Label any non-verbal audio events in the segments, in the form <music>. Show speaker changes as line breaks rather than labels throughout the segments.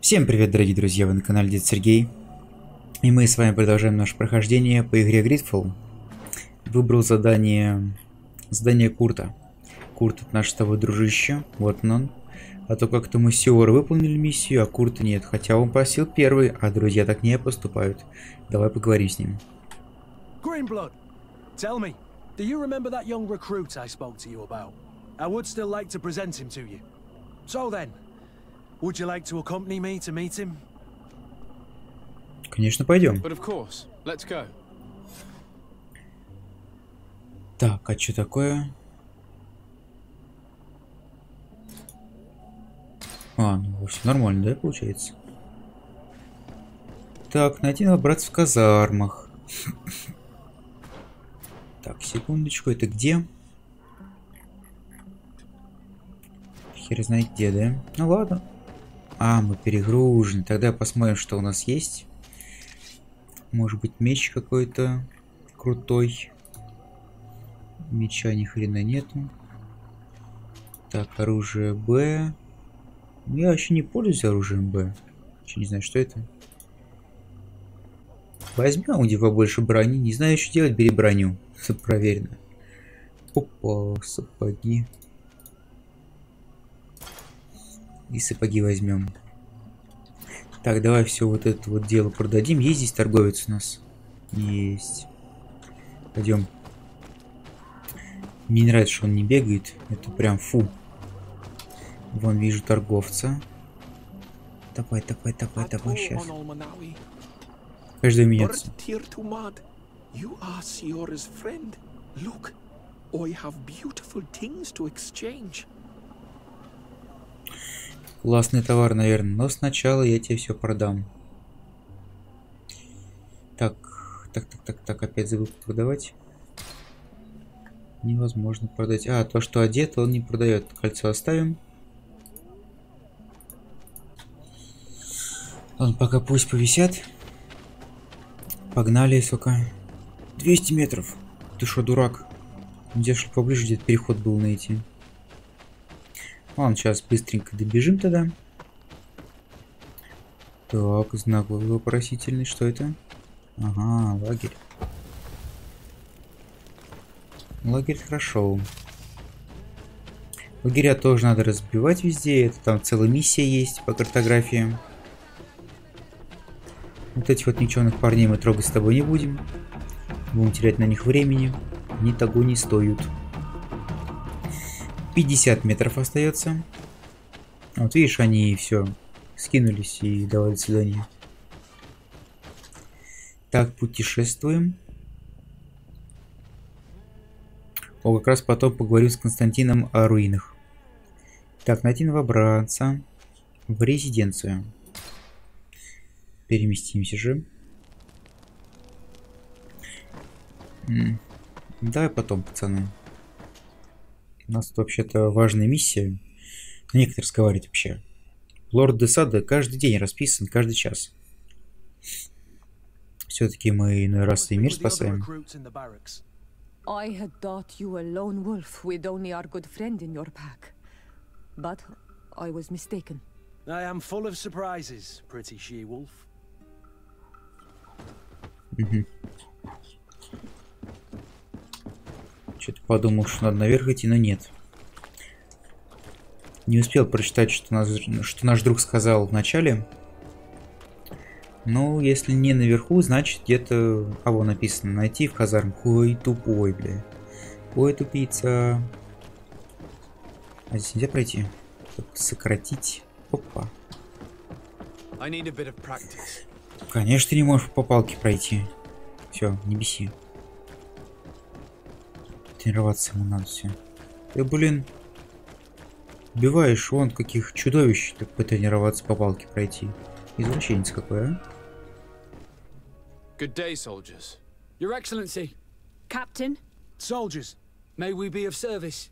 Всем привет, дорогие друзья, вы на канале Дед Сергей. И мы с вами продолжаем наше прохождение по игре Gridfall. Выбрал задание... Задание Курта. Курт это наш с тобой дружище, вот он. А то как-то мы с Сиора выполнили миссию, а Курта нет. Хотя он просил первый, а друзья так не поступают. Давай поговорим с ним.
Greenblood, tell me, do you remember that young recruit I spoke to you about? I would still like to present him to you. So then, would you like to accompany me to meet him?
Конечно, пойдем.
But of course, let's go.
Так, а что такое? А, ну все нормально, да, получается? Так, найти надо браться в казармах. <coughs> Так, секундочку, это где? Хер знает где, да? Ну ладно. А, мы перегружены. Тогда посмотрим, что у нас есть. Может быть, меч какой-то крутой. Меча ни хрена нету. Так, оружие Б. Ну, я вообще не пользуюсь оружием Б. Еще не знаю, что это. Возьмем у него побольше брони. Не знаю, что делать, бери броню. <laughs> Проверено. Опа, сапоги. И сапоги возьмем. Так, давай все вот это вот дело продадим. Есть здесь торговец у нас? Есть. Пойдем. Мне не нравится, что он не бегает. Это прям фу. Вон вижу торговца. Давай, давай, давай, давай, сейчас. Каждый меняется.
You are Siora's friend. Look, I have beautiful things to exchange.
Классный товар, наверное. Но сначала я тебе все продам. Так, так, так, так, так, опять забыл продавать. Невозможно продать. А, то, что одето, он не продает. Кольцо оставим. Он пока пусть повисят. Погнали, сука. 200 метров. Ты что, дурак? Где ж поближе где-то переход был найти. Ладно, сейчас быстренько добежим тогда. Так, знак вопросительный. Что это? Ага, лагерь. Лагерь хорошо. Лагеря тоже надо разбивать везде. Это там целая миссия есть по картографии. Вот этих вот ничего парней мы трогать с тобой не будем. Будем терять на них времени. Они того не стоят. 50 метров остается. Вот видишь, они все скинулись и давай до. Так, путешествуем. О, как раз потом поговорим с Константином о руинах. Так, найти новобранца в резиденцию. Переместимся же. Давай потом, пацаны. У нас тут вообще-то важная миссия. Некоторые разговаривать вообще. Лорд Десада каждый день расписан, каждый час. Все-таки мы иной раз и мир спасаем.
I had thought you a lone wolf with only our good friend in your pack. But I was mistaken.
I am full of surprises, pretty she-wolf.
Угу. Что-то подумал, что надо наверх идти, но нет. Не успел прочитать, что, нас, что наш друг сказал в начале. Ну, если не наверху, значит где-то... А, вон написано, найти в казармах. Ой, тупой, бля. Ой, тупица. А здесь нельзя пройти? Сократить. Опа. Конечно, ты не можешь по палке пройти. Все, не беси. Тренироваться ему надо все. Ты, блин, убиваешь вон каких чудовищ, так потренироваться по палке пройти. Извращенец какой, а?
Good day, soldiers.
Your Excellency.
Captain?
Soldiers.
May we be of service?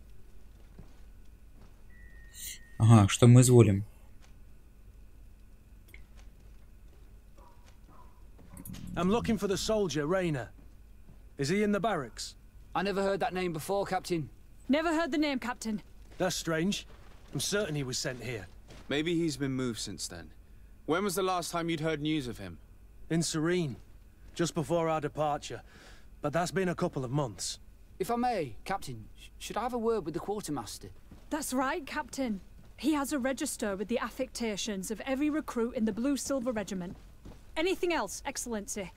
Ага, что мы изволим.
I'm looking for the soldier, Rayner. Is he in the barracks?
I never heard that name before, Captain.
Never heard the name, Captain.
That's strange. I'm certain he was sent here.
Maybe he's been moved since then. When was the last time you'd heard news of him?
In Serene, just before our departure. But that's been a couple of months.
If I may, Captain, sh- should I have a word with the quartermaster?
That's right, Captain. He has a register with the affectations of every recruit in the Blue Silver Regiment. Anything else, Excellency?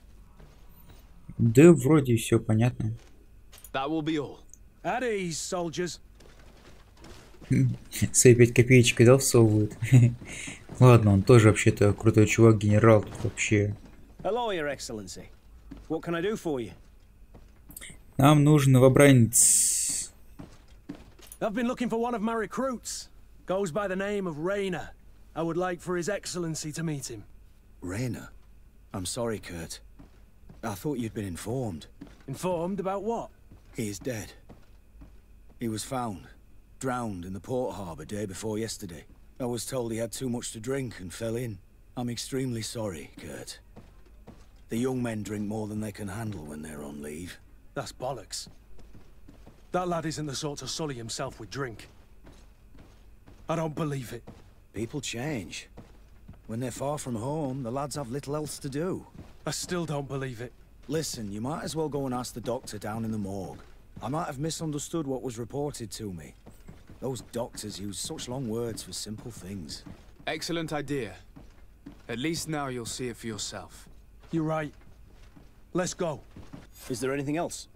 Да, вроде все понятно.
That will be all.
At ease, soldiers.
Свои пять копеечек и дал всовывает. Ладно, он тоже вообще-то крутой чувак, генерал тут вообще.
Hello, Your Excellency. What can I do for you?
Нам нужен новобранец.
I've been looking for one of my recruits. Goes by the name of Rayner. I would like for His Excellency to meet him.
Rayner. I'm sorry, Kurt. I thought you'd been informed.
Informed about what?
He is dead. He was found, drowned in the port harbour day before yesterday. I was told he had too much to drink and fell in. I'm extremely sorry, Kurt. The young men drink more than they can handle when they're on leave.
That's bollocks. That lad isn't the sort to sully himself with drink. I don't believe it.
People change. When they're far from home, the lads have little else to do.
I still don't believe it.
Listen, you might as well go and ask the doctor down in the morgue. I might have misunderstood what was reported to me. Those doctors use such long words for simple things.
Excellent idea. At least now you'll see it for yourself.
You're right. Let's go.
Is there anything else?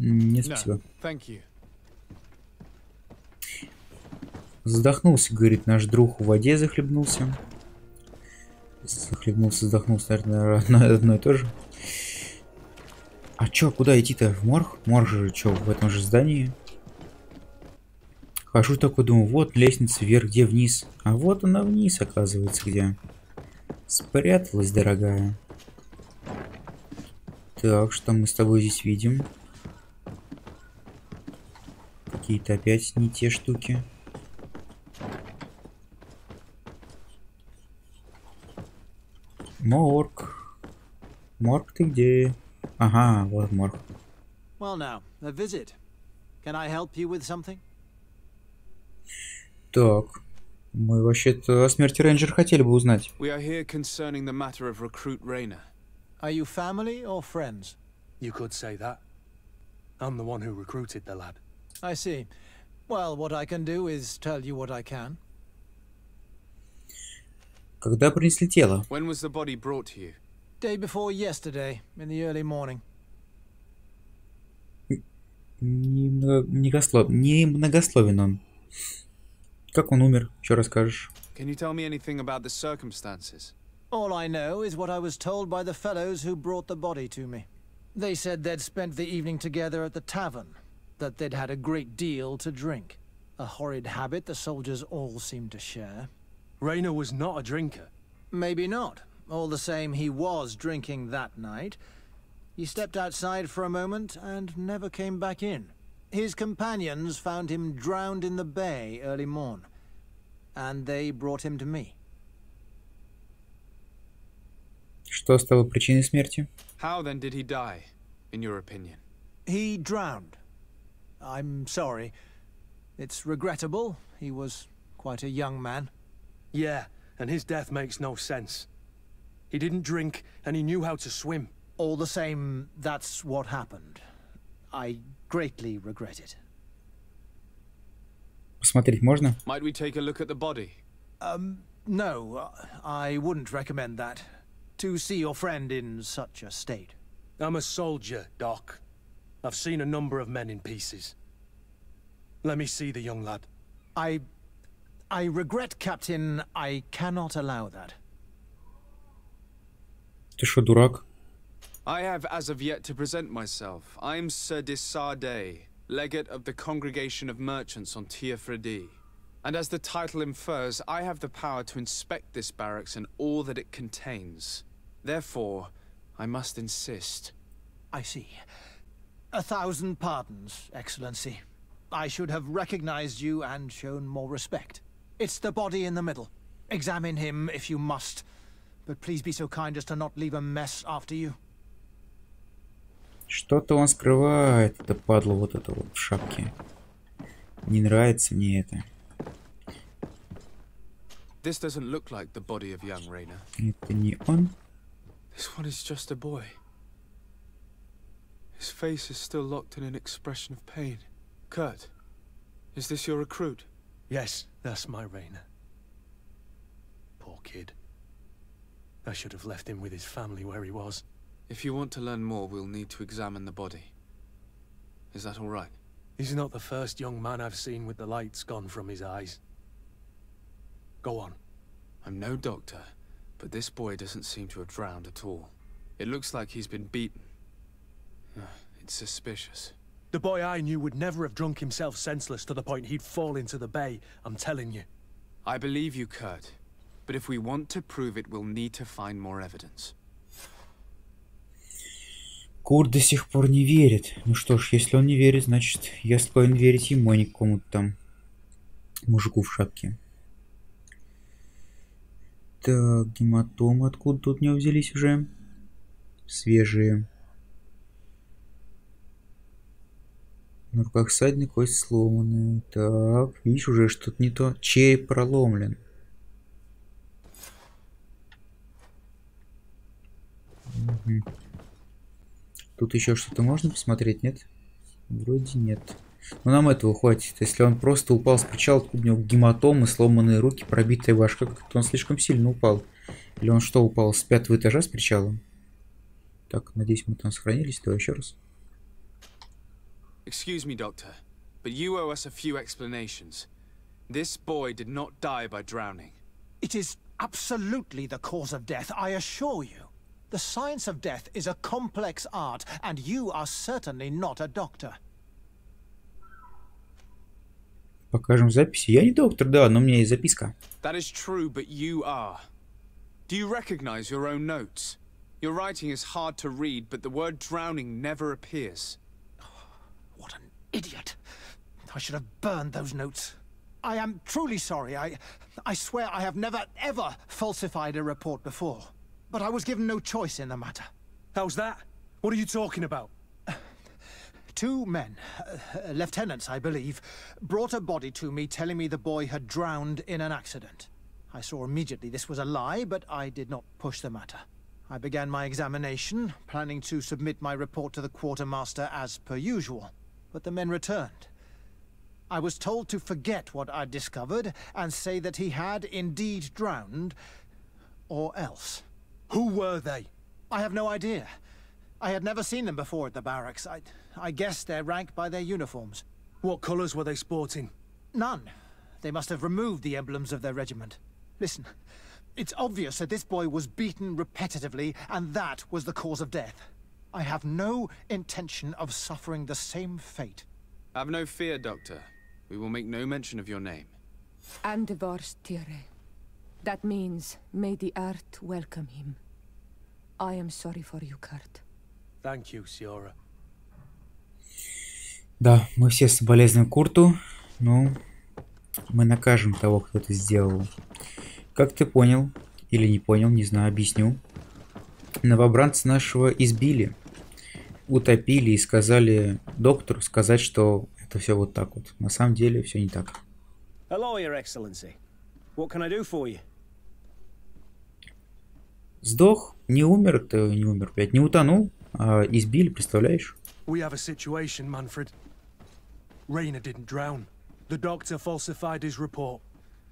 М, Нет,
No,
спасибо.
thank you.
Задохнулся, говорит, наш друг в воде захлебнулся. Захлебнулся, задохнулся, наверное, <laughs> одно, одно и то же. А чё, куда идти-то? В морг? Морг же чё, в этом же здании? Хожу такой, думаю, вот лестница вверх, где вниз? А вот она вниз, оказывается, где. Спряталась, дорогая. Так, что мы с тобой здесь видим? Какие-то опять не те штуки. Морг. Морг ты где? Ага, вот морг.
Well, now, a visit. Can I help you with something?
Так. Мы вообще-то о смерти Рейнджер хотели бы узнать.
We are here concerning the matter of recruit Rayner.
Are you family or friends?
You could say that. I'm the one who recruited the lad.
I see. Well, what I can do is tell you what I can.
Когда принесли тело?
When was the body brought to you?
Day before yesterday, in the early morning.
Немного, многослов... не многословен он. Как он умер? Еще расскажешь?
Can you tell me anything about the circumstances?
All I know is what I was told by the fellows who brought the body to me. They said they'd spent the evening together at the tavern, that they'd had a great deal to drink. A horrid habit the soldiers all seemed to share.
Rayner was not a drinker.
Maybe not. All the same, he was drinking that night. He stepped outside for a moment and never came back in. His companions found him drowned in the bay early morn, and they brought him to me.
Что стало причиной смерти?
How then did he die, in your opinion?
He drowned. I'm sorry. It's regrettable. He was quite a young man.
Yeah, and his death makes no sense. He didn't drink, and he knew how to swim.
All the same, that's what happened. I greatly regret it.
Посмотреть можно?
Might we take a look at the body?
Um, no, uh, I wouldn't recommend that. To see your friend in such a state.
I'm a soldier, Doc. I've seen a number of men in pieces. Let me see the young lad.
I... I regret, Captain, I cannot allow that.
Ты что, дурак?
I have as of yet to present myself. I'm Sir De Sardet, legate of the Congregation of Merchants on Teer Fradee. And as the title infers, I have the power to inspect this barracks and all that it contains. Therefore, I must insist.
I see. A thousand pardons, Excellency. I should have recognized you and shown more respect. It's the body in the middle. Examine him if you must, but please be so kind as to not leave a mess after you.
Что-то он скрывает, это падло вот это вот в шапке. Не нравится мне это.
This doesn't look like the body of young Rayner.
Это не он.
This one is just a boy. His face is still locked in an expression of pain. Kurt, is this your recruit?
Yes, that's my Rayner. Poor kid. I should have left him with his family where he was.
If you want to learn more, we'll need to examine the body. Is that all right?
He's not the first young man I've seen with the lights gone from his eyes. Go on.
I'm no doctor, but this boy doesn't seem to have drowned at all. It looks like he's been beaten. <sighs> It's suspicious.
The boy I knew would never have drunk himself senseless to the point he'd fall into the bay, I'm telling you.
I believe you, Kurt. But if we want to prove it, we'll need to find more evidence.
Курт до сих пор не верит. Ну что ж, если он не верит, значит, я склонен верить ему, а не какому-то там мужику в шапке. Так, гематомы откуда тут у него взялись уже? Свежие. На руках ссадины, кость сломанная. Так, видишь, уже что-то не то. Череп проломлен. Мгм. Тут еще что-то можно посмотреть, нет? Вроде нет. Но нам этого хватит. Если он просто упал с причала, у него гематомы, сломанные руки, пробитая башка, как-то он слишком сильно упал. Или он что, упал с пятого этажа с причала? Так, надеюсь, мы там сохранились. Давай еще раз.
Excuse me, Doctor, but you owe us a few explanations. This boy did not die by drowning.
It is absolutely the cause of death, I assure you. The science of death is a complex art, and you are certainly not a doctor.
Покажем записи. Я не доктор, да, но у меня есть записка.
That is true, but you are. Do you recognize your own notes? Your writing is hard to read, but the word drowning never appears.
Idiot. I should have burned those notes. I am truly sorry. I, I swear I have never, ever falsified a report before. But I was given no choice in the matter.
How's that? What are you talking about?
Two men, uh, lieutenants, I believe, brought a body to me telling me the boy had drowned in an accident. I saw immediately this was a lie, but I did not push the matter. I began my examination, planning to submit my report to the quartermaster as per usual. But the men returned. I was told to forget what I'd discovered and say that he had indeed drowned, or else.
Who were they?
I have no idea. I had never seen them before at the barracks. I, I guessed their rank by their uniforms.
What colours were they sporting?
None. They must have removed the emblems of their regiment. Listen, it's obvious that this boy was beaten repetitively, and that was the cause of death. I have no intention of suffering the same fate.
Have no fear, Doctor. We will make no mention of your name.
Andevars Tire. That means, may the earth welcome him. I am sorry for you, Kurt.
Thank you, Siora.
Да, мы все соболезнуем Курту, но мы накажем того, кто это сделал. Как ты понял, или не понял, не знаю, объясню. Новобранца нашего избили, утопили и сказали доктору сказать, что это все вот так вот. На самом деле все не так.
Hello, Your Excellency. What can I do for you?
Сдох, не умер, ты не умер, блядь, не утонул, а избили, представляешь?
We have a situation, Manfred. Rayner didn't drown. The doctor falsified his report.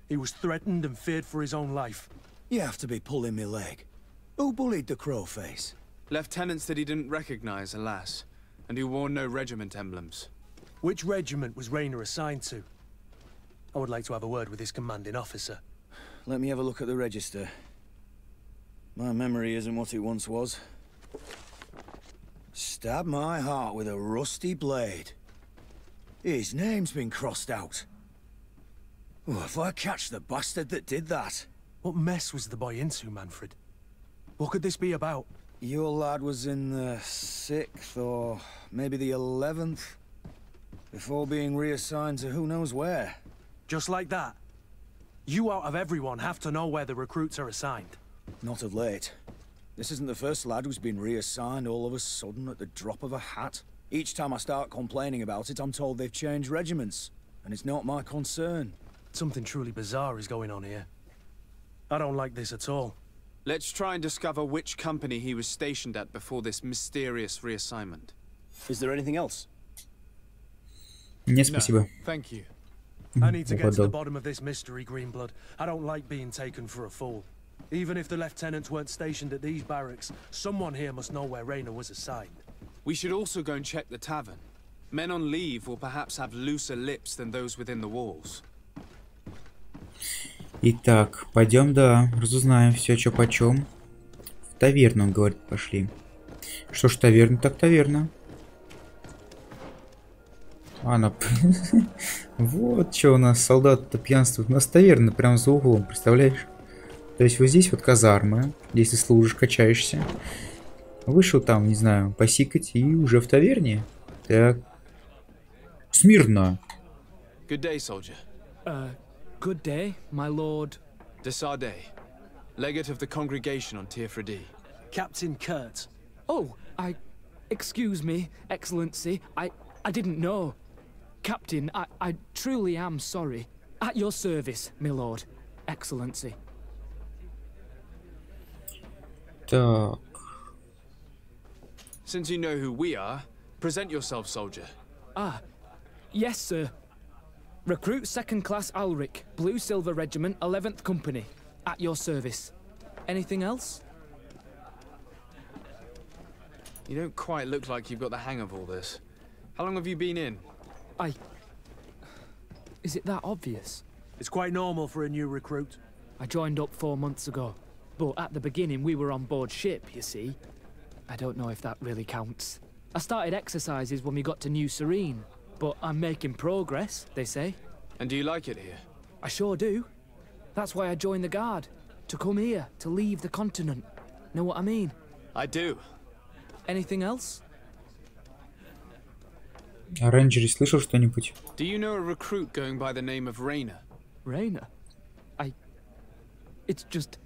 He was threatened and feared for his own life.
You have to be pulling me leg. Who bullied the crow face?
Lieutenants that he didn't recognize, alas, and who wore no regiment emblems.
Which regiment was Rayner assigned to? I would like to have a word with his commanding officer.
Let me have a look at the register. My memory isn't what it once was. Stab my heart with a rusty blade. His name's been crossed out. Oh, if I catch the bastard that did that.
What mess was the boy into, Manfred? What could this be about?
Your lad was in the 6th or maybe the 11th. Before being reassigned to who knows where.
Just like that? You out of everyone have to know where the recruits are assigned.
Not of late. This isn't the first lad who's been reassigned all of a sudden at the drop of a hat. Each time I start complaining about it, I'm told they've changed regiments. And it's not my concern.
Something truly bizarre is going on here. I don't like this at all.
Let's try and discover which company he was stationed at before this mysterious reassignment.
Is there anything else?
Нет, спасибо.
Thank you.
I need to get to the
Угадал.
bottom of this mystery, Greenblood. I don't like being taken for a fool. Even if the lieutenants weren't stationed at these barracks, someone here must know where Rayner was assigned.
We should also go and check the tavern. Men on leave will perhaps have looser lips than those within the walls.
Итак, пойдем, да, разузнаем все, что почем. В таверну, он говорит, пошли. Что ж, таверна, так таверна. А, Она... <laughs> вот что у нас солдаты-то пьянствуют. У нас таверна прям за углом, представляешь? То есть вот здесь вот казармы, ты служишь, качаешься. Вышел там, не знаю, посикать и уже в таверне. Так. Смирно.
Good day, soldier.
Uh, Good day, my lord.
De Sardet, legate of the congregation on Teer Fradee.
Captain Kurt.
Oh, I... Excuse me, Excellency. I... I didn't know. Captain, I... I truly am sorry. At your service, my lord. Excellency.
Так.
Since you know who we are, present yourself, soldier.
Ah, yes, sir, Recruit Second Class Alric, Blue Silver Regiment, 11th Company. At your service. Anything else?
You don't quite look like you've got the hang of all this. How long have you been in?
I... Is it that obvious?
It's quite normal for a new recruit.
I joined up four months ago. But at the beginning, we were on board ship, you see. I don't know if that really counts. I started exercises when we got to New Serene. But I'm making progress, they say.
And do you like it here?
I sure do. That's why I joined the Guard. To come here, to leave the continent. Know what I mean?
I do.
Anything else?
О рейнджере слышал что-нибудь?
Do you know a recruit going by the name of Rayner?
Raina? I... It's just...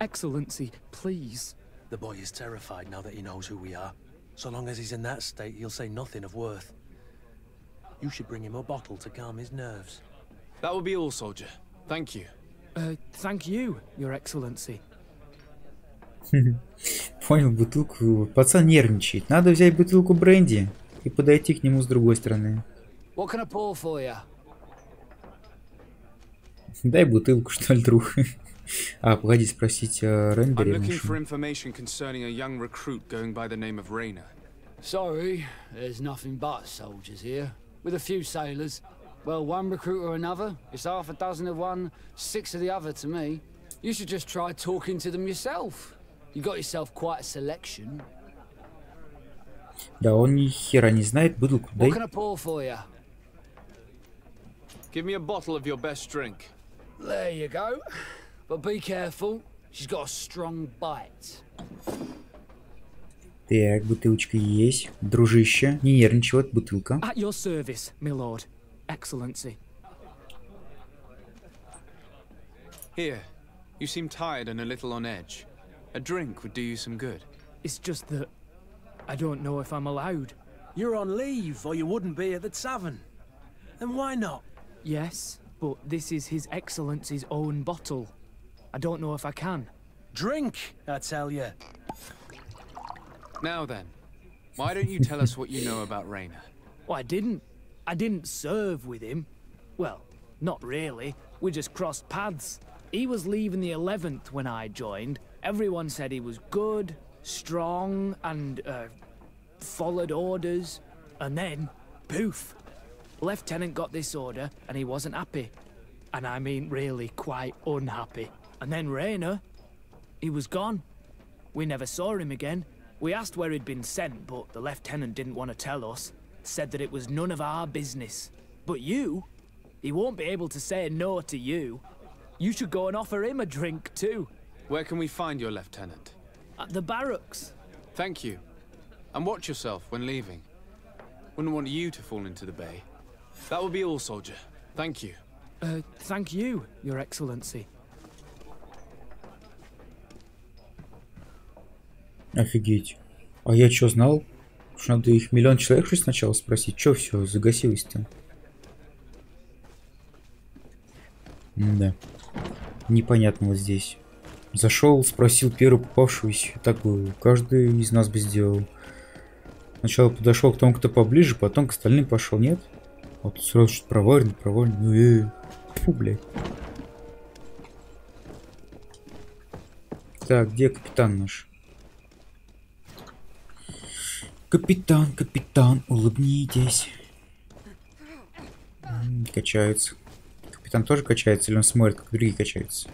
Excellency, please.
The boy is terrified now that he knows who we are. So long as he's in that state, he'll say nothing of worth. You should bring him a bottle to calm his nerves.
That will be all, soldier. Thank you.
Uh, thank you, Your Excellency.
Понял, бутылку. Пацан нервничает. Надо взять бутылку бренди и подойти к нему с другой стороны.
What can I pour for you?
Дай бутылку, что ли, друг. А, погоди, спросить
I'm
рендере.
looking
нашем.
for information concerning a young recruit going by the name of Rayner.
Sorry, there's nothing but soldiers here. With a few sailors. Well, one recruit or another. It's half a dozen of one, six of the other to me. You should just try talking to them yourself. You got yourself quite a selection.
Да, он ни хера не знает. Бутылку дай.
What can I pour for you?
Give me a bottle of your best drink.
There you go. But be careful. She's got a strong bite.
Так, бутылочка есть. Дружище, не нервничай, вот бутылка.
At your service, my lord. Excellency.
Here. You seem tired and a little on edge. A drink would do you some good.
It's just that... I don't know if I'm allowed.
You're on leave, or you wouldn't be at the tavern. Then why not?
Yes, but this is His Excellency's own bottle. I don't know if I can.
Drink, I tell you.
Now then, why don't you tell us what you know about Rayner?
Well, I didn't. I didn't serve with him. Well, not really. We just crossed paths. He was leaving the 11th when I joined. Everyone said he was good, strong, and, uh, followed orders. And then, poof. Lieutenant got this order, and he wasn't happy. And I mean, really quite unhappy. And then Rayner, he was gone. We never saw him again. We asked where he'd been sent, but the lieutenant didn't want to tell us. Said that it was none of our business. But you? He won't be able to say no to you. You should go and offer him a drink too.
Where can we find your lieutenant?
At the barracks.
Thank you. And watch yourself when leaving. Wouldn't want you to fall into the bay. That will be all, soldier. Thank you.
Uh, thank you, Your Excellency.
Офигеть. А я что, знал? Что надо их миллион человек что сначала спросить? Че все, загасилось-то? Да. непонятного здесь? Зашел, спросил первого попавшегося. Так каждый из нас бы сделал. Сначала подошел к тому, кто поближе, потом к остальным пошел, нет? Вот сразу что проварено, проварено. Ну, э, фу, блядь. Так, где капитан наш? Капитан, капитан, улыбнитесь. Качаются. Капитан тоже качается, или он смотрит, как другие качаются?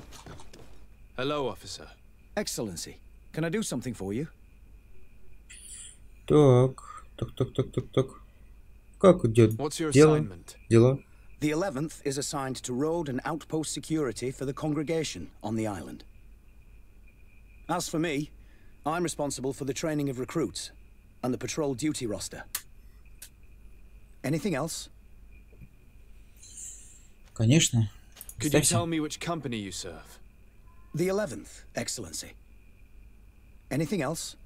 Hello, officer.
Excellency, can I do something for you?
Так, так, так, так, так, так. Как идет дело? Дела?
The 11th is assigned to road and outpost security for the congregation on the island. As for me, I'm responsible for the training of recruits and the patrol duty roster. Anything else?
Конечно.
Could you
Кстати,
tell me which company you serve?
The 11th, Excellency. Anything else?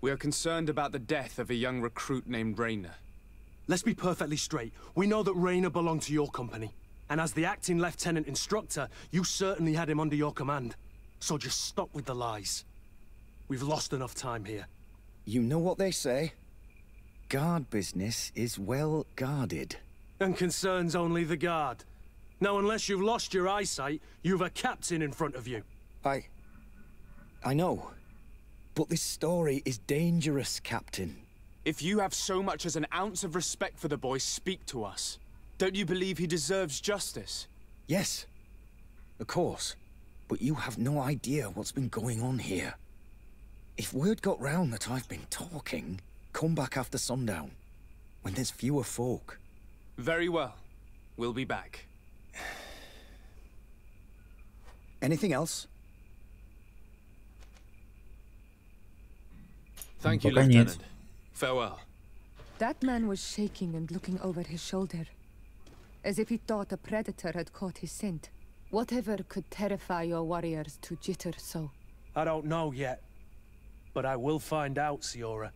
We are concerned about the death of a young recruit named Rayner.
Let's be perfectly straight. We know that Rayner belonged to your company. And as the acting lieutenant instructor, you certainly had him under your command. So just stop with the lies. We've lost enough time here.
You know what they say? Guard business is well guarded.
And concerns only the guard. Now, unless you've lost your eyesight, you've a captain in front of you.
I... I know. But this story is dangerous, Captain.
If you have so much as an ounce of respect for the boy, speak to us. Don't you believe he deserves justice?
Yes, of course. But you have no idea what's been going on here. If word got round that I've been talking, come back after sundown, when there's fewer folk.
Very well. We'll be back.
Anything else?
Thank you, Lieutenant. Farewell.
That man was shaking and looking over his shoulder, as if he thought a predator had caught his scent. Whatever could terrify your warriors to jitter so?
I don't know yet. But I will find out, Siora.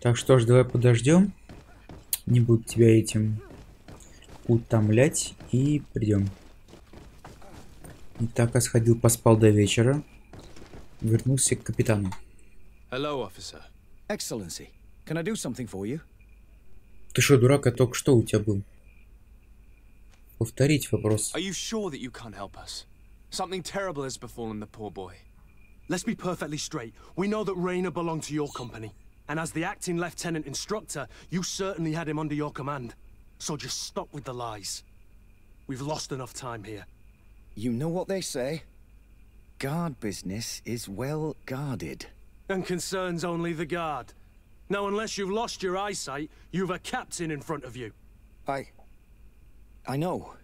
Так что ж, давай подождем. Не буду тебя этим утомлять. И придем. Итак, я сходил, поспал до вечера. Вернулся к капитану.
Hello, officer.
Excellency, can I do something for you?
Ты что, дурак, а только что у тебя был? Повторить вопрос.
Are you sure that you can't help us? Something terrible has befallen the poor boy.
Let's be perfectly straight. We know that Rayner belonged to your company. And as the acting lieutenant instructor, you certainly had him under your command. So just stop with the lies. We've lost enough time here.
You know what they say? Guard business is well guarded.
And concerns only the guard. Now, unless you've lost your eyesight, you've a captain in front of you.
I... I know.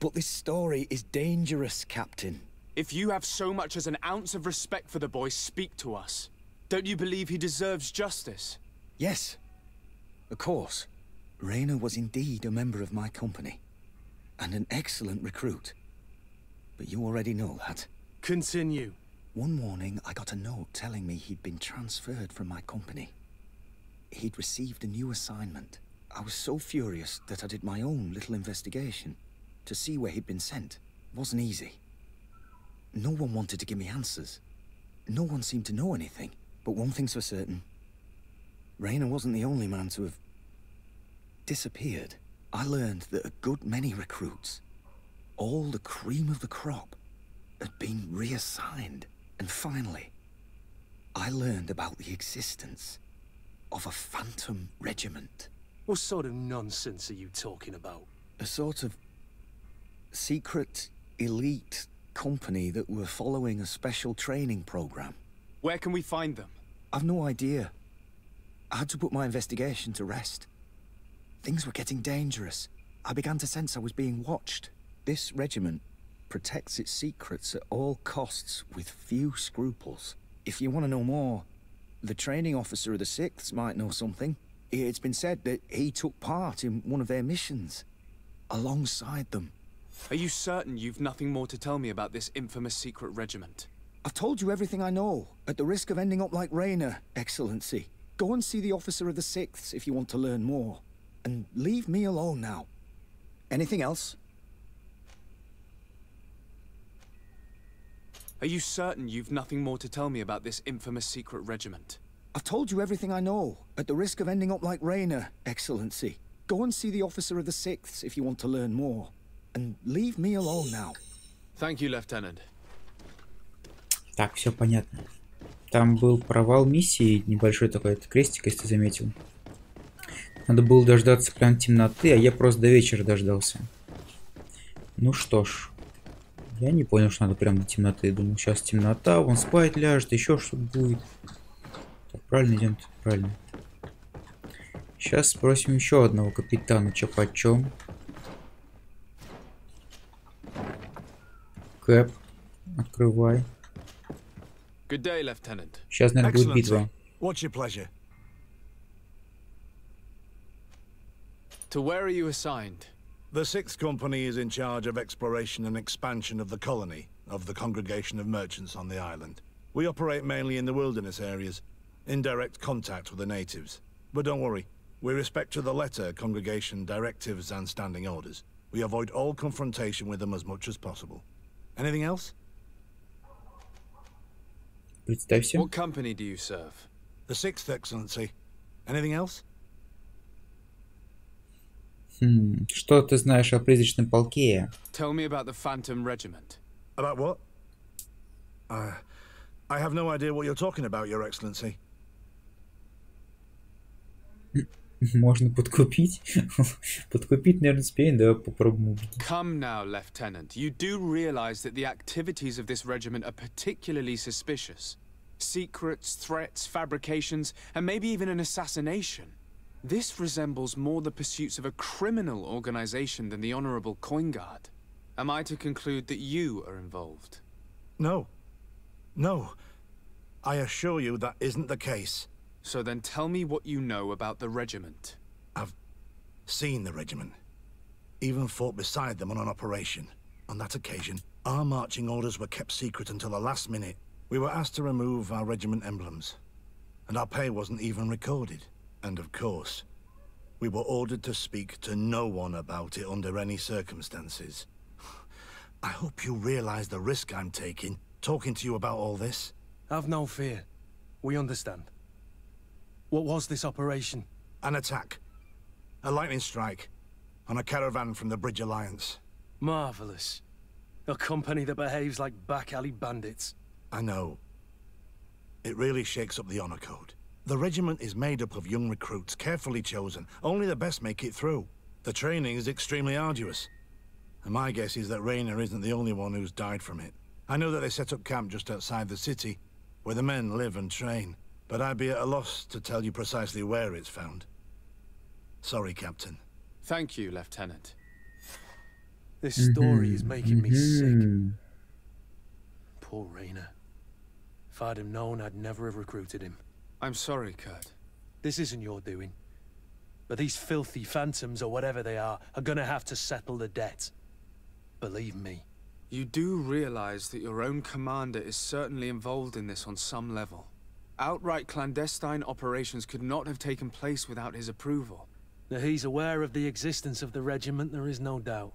But this story is dangerous, Captain.
If you have so much as an ounce of respect for the boy, speak to us. Don't you believe he deserves justice?
Yes. Of course. Rayner was indeed a member of my company. And an excellent recruit. But you already know that.
Continue.
One morning, I got a note telling me he'd been transferred from my company. He'd received a new assignment. I was so furious that I did my own little investigation to see where he'd been sent. Wasn't easy. No one wanted to give me answers. No one seemed to know anything. But one thing's for certain. Rayner wasn't the only man to have disappeared. I learned that a good many recruits, all the cream of the crop, had been reassigned. And finally, I learned about the existence of a phantom regiment.
What sort of nonsense are you talking about?
A sort of secret, elite company that were following a special training program.
Where can we find them?
I've no idea. I had to put my investigation to rest. Things were getting dangerous. I began to sense I was being watched. This regiment protects its secrets at all costs with few scruples. If you want to know more, the training officer of the Sixths might know something. It's been said that he took part in one of their missions, alongside them.
Are you certain you've nothing more to tell me about this infamous secret regiment?
I've told you everything I know, at the risk of ending up like Rayner, Excellency. Go and see the officer of the Sixths if you want to learn more. And leave me alone now. Anything else?
Are you certain you've nothing more to tell me about this infamous secret regiment?
I've told you everything I know, at the risk of ending up like Rayner, Excellency. Go and see the officer of the Sixth if you want to learn more. And leave me alone now.
Thank you, Lieutenant.
Так, все понятно. Там был провал миссии, небольшой такой этот крестик, если ты заметил. Надо было дождаться прям темноты, а я просто до вечера дождался. Ну что ж. Я не понял, что надо прям до темноты. Думал, сейчас темнота, он спать ляжет, еще что-то будет. Так, правильно идем? Правильно. Сейчас спросим еще одного капитана, чё почем. Кэп, открывай.
Good day, Lieutenant.
Сейчас, наверное, будет битва.
What's your pleasure?
To where are you assigned?
The Sixth Company is in charge of exploration and expansion of the colony of the Congregation of Merchants on the island. We operate mainly in the wilderness areas, in direct contact with the natives. But don't worry, we respect to the letter congregation directives and standing orders. We avoid all confrontation with them as much as possible. Anything else?
Представься.
What company do you serve?
The Sixth Excellency. Anything else?
Хм, что ты знаешь о призрачном полке?
Tell me about the Phantom Regiment.
About what? Uh, I have no idea what you're talking about, Your Excellency. <laughs>
можно подкупить. <laughs> подкупить, наверное, успеем, да, попробуем.
Come now, Lieutenant. You do realize that the activities of this regiment are particularly suspicious. Secrets, threats, fabrications, and maybe even an assassination. This resembles more the pursuits of a criminal organization than the Honorable Coin Guard. Am I to conclude that you are involved?
No. No. I assure you that isn't the case.
So then tell me what you know about the regiment.
I've seen the regiment. Even fought beside them on an operation. On that occasion, our marching orders were kept secret until the last minute. We were asked to remove our regiment emblems. And our pay wasn't even recorded. And of course, we were ordered to speak to no one about it under any circumstances. <sighs> I hope you realize the risk I'm taking, talking to you about all this.
Have no fear. We understand. What was this operation?
An attack. A lightning strike. On a caravan from the Bridge Alliance.
Marvelous. A company that behaves like back alley bandits.
I know. It really shakes up the honor code. The regiment is made up of young recruits, carefully chosen. Only the best make it through. The training is extremely arduous. And my guess is that Rayner isn't the only one who's died from it. I know that they set up camp just outside the city, where the men live and train. But I'd be at a loss to tell you precisely where it's found. Sorry, Captain.
Thank you, Lieutenant.
This story is making me mm-hmm. sick. Mm-hmm. Poor Rayner. If I'd have known, I'd never have recruited him.
I'm sorry, Kurt.
This isn't your doing. But these filthy phantoms, or whatever they are, are gonna have to settle the debt. Believe me.
You do realize that your own commander is certainly involved in this on some level. Outright clandestine operations could not have taken place without his approval.
That he's aware of the existence of the regiment, there is no doubt.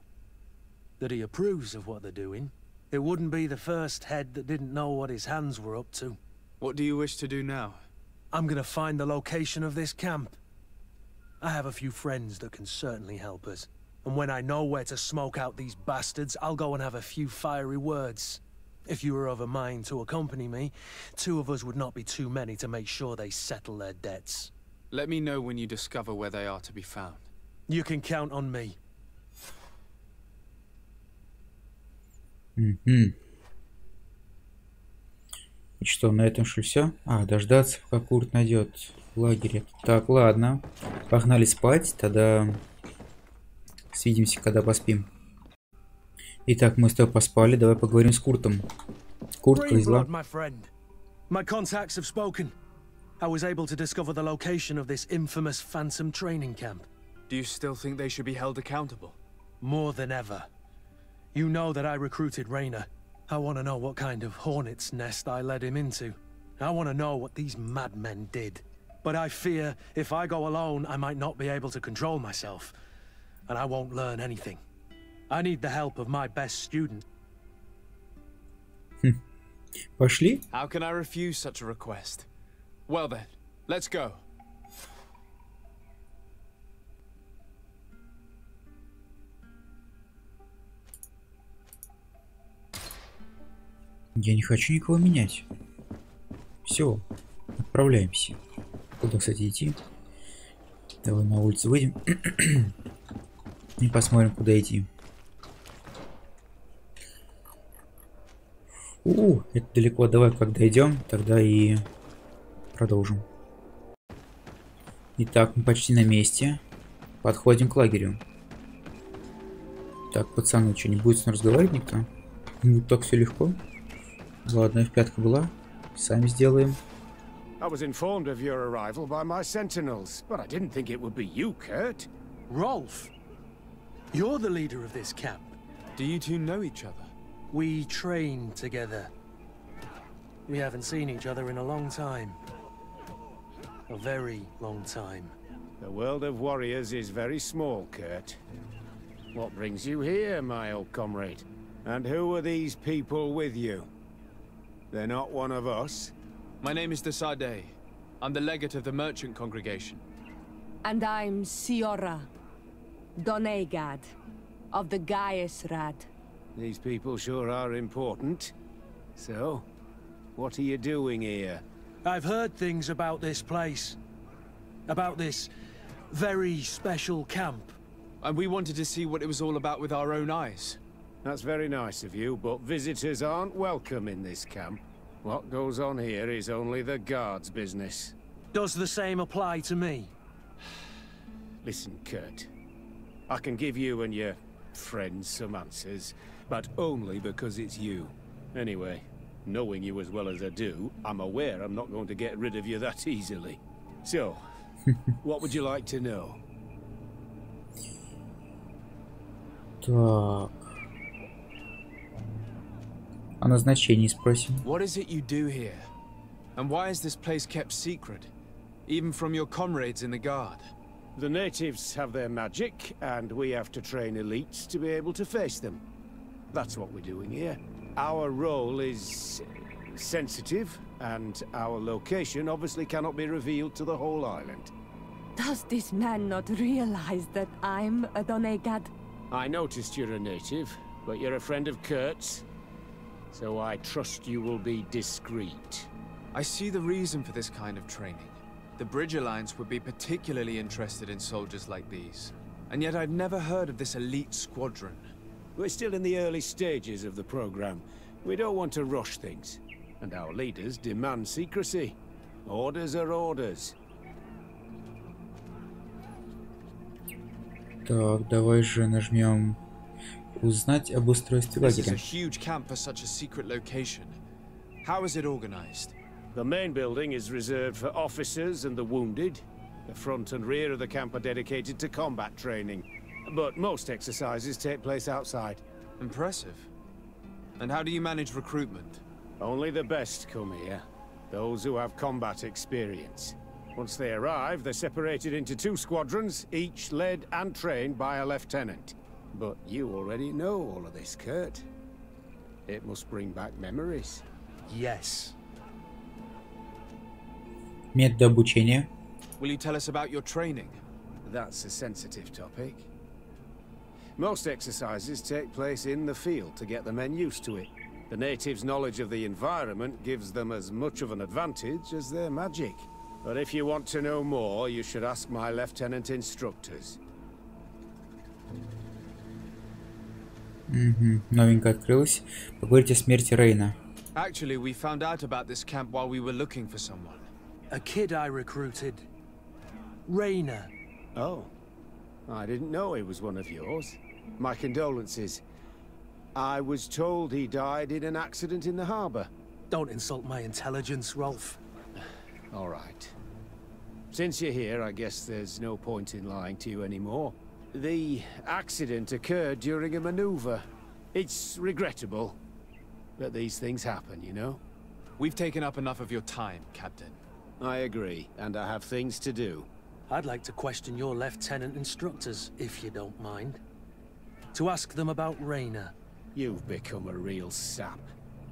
That he approves of what they're doing. It wouldn't be the first head that didn't know what his hands were up to.
What do you wish to do now?
I'm gonna find the location of this camp. I have a few friends that can certainly help us. And when I know where to smoke out these bastards, I'll go and have a few fiery words. If you were of a mind to accompany me, two of us would not be too many to make sure they settle their debts.
Let me know when you discover where they are to be found.
You can count on me.
Угу. И что, на этом что все? А, дождаться, пока Курт найдет в лагере. Так, ладно. Погнали спать, тогда свидимся, когда поспим. Итак, мы с тобой поспали, давай поговорим с Куртом. Курт, как дела?
my friend. My contacts have spoken. I was able to discover the location of this infamous Phantom training camp.
Do you still think they should be held accountable?
More than ever. You know that I recruited Rayner. I want to know what kind of hornet's nest I led him into. I want to know what these madmen did. But I fear if I go alone, I might not be able to control myself. and I won't learn anything. I need the help of my best student.
Пошли?
How can I refuse such a request? Well then, let's go.
Я не хочу никого менять. Все, отправляемся. Куда, кстати, идти? Давай на улицу выйдем. <clears throat> И посмотрим, куда идти. У, это далеко. Давай, когда идем, тогда и продолжим. Итак, мы почти на месте. Подходим к лагерю. Так, пацаны, что, не будет с нами разговаривать никто? Ну, так все легко. Ладно, F5 была. Сами сделаем.
I was informed of your arrival by my sentinels, but I didn't think it would be you, Kurt.
Rolf, you're the leader of this camp.
Do you two know each other?
We trained together. We haven't seen each other in a long time. A very long time.
The world of warriors is very small, Kurt. What brings you here, my old comrade? And who are these people with you? They're not one of us?
My name is De Sardet. I'm the legate of the merchant congregation.
And I'm Siora, Doneigad, of the Gaiusrad.
These people sure are important. So, what are you doing here?
I've heard things about this place. About this very special camp.
And we wanted to see what it was all about with our own eyes.
That's very nice of you, but visitors aren't welcome in this camp. What goes on here is only the guard's business.
Does the same apply to me?
Listen, Kurt. I can give you and your friends some answers, but only because it's you. Anyway, knowing you as well as I do, I'm aware I'm not going to get rid of you that easily. So, <laughs> what would you like to know?
Так. О назначении спросим.
What is it you do here? And why is this place kept secret? Even from your comrades in the guard?
The natives have their magic, and we have to train elites to be able to face them. That's what we're doing here. Our role is sensitive, and our location obviously cannot be revealed to the whole island.
Does this man not realize that I'm a Doneigad?
I noticed you're a native, but you're a friend of Kurt's. So I trust you will be discreet.
I see the reason for this kind of training. The Bridge Alliance would be particularly interested in soldiers like these. And yet I've never heard of this elite squadron.
We're still in the early stages of the program. We don't want to rush things. And our leaders demand secrecy. Orders are orders.
Так, давай же нажмем узнать об устройстве
This is a
лагеря.
huge camp for such a secret location. How is it organized?
The main building is reserved for officers and the wounded. The front and rear of the camp are dedicated to combat training. But most exercises take place outside.
Impressive. And how do you manage recruitment?
Only the best come here. Those who have combat experience. Once they arrive, they're separated into two squadrons, each led and trained by a lieutenant. But you already know all of this, Kurt. It must bring back memories.
Yes.
Методы обучения.
Will you tell us about your training?
That's a sensitive topic. Most exercises take place in the field to get the men used to it. The natives' knowledge of the environment gives them as much of an advantage as their magic. But if you want to know more, you should ask my lieutenant instructors.
Угу, новенькая открылась. Поговорите о смерти Рейна.
Actually, we found out about this camp while we were looking for someone.
A kid I recruited. Rayner.
Oh. I didn't know he was one of yours. My condolences. I was told he died in an accident in the harbor.
Don't insult my intelligence, Rolf.
All right. Since you're here, I guess there's no point in lying to you anymore. The accident occurred during a maneuver. It's regrettable that these things happen, you know?
We've taken up enough of your time, Captain.
I agree, and I have things to do.
I'd like to question your lieutenant instructors, if you don't mind. To ask them about Rayner.
You've become a real sap.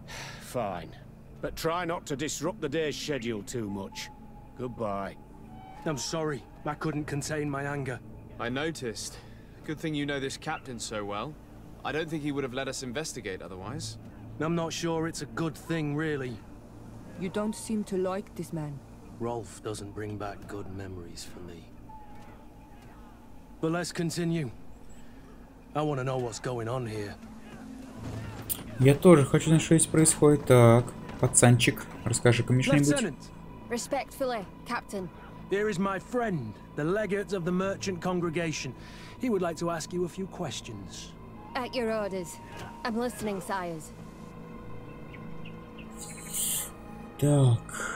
<sighs> Fine. But try not to disrupt the day's schedule too much. Goodbye.
I'm sorry. I couldn't contain my anger.
I noticed. Good thing you know this captain so well. I don't think he would have let us investigate otherwise.
I'm not sure it's a good thing, really.
You don't seem to like this man.
Rolf doesn't bring back good memories for me. But let's continue. I want to know what's going on here.
Я тоже хочу знать, что здесь происходит. Так, пацанчик, расскажи-ка мне что-нибудь.
Lieutenant,
Respectfully, Captain.
here is my friend, the legate of the merchant congregation. He would like to ask you a few questions.
At your orders. I'm listening, sires.
Так.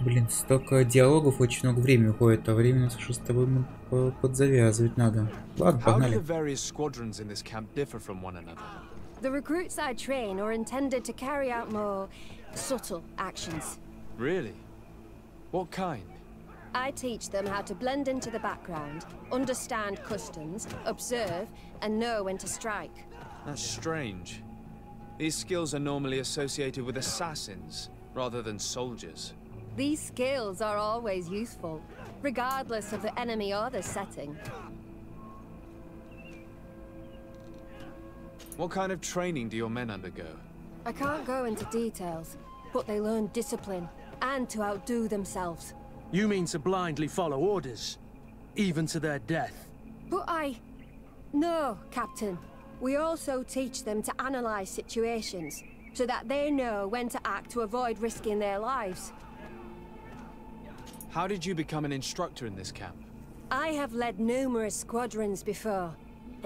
Блин, столько диалогов, очень много времени уходит, а время у нас уже с тобой м, по- подзавязывать надо. Ладно,
How do the
погнали.
various squadrons in this camp differ from one another?
The recruits I train are intended to carry out more subtle actions.
Really? What kind?
I teach them how to blend into the background, understand customs, observe, and know when to strike.
That's strange. These skills are normally associated with assassins, rather than soldiers.
These skills are always useful, regardless of the enemy or the setting.
What kind of training do your men undergo?
I can't go into details, but they learn discipline and to outdo themselves.
You mean to blindly follow orders, even to their death?
But I... No, Captain. We also teach them to analyze situations, so that they know when to act to avoid risking their lives.
How did you become an instructor in this camp?
I have led numerous squadrons before,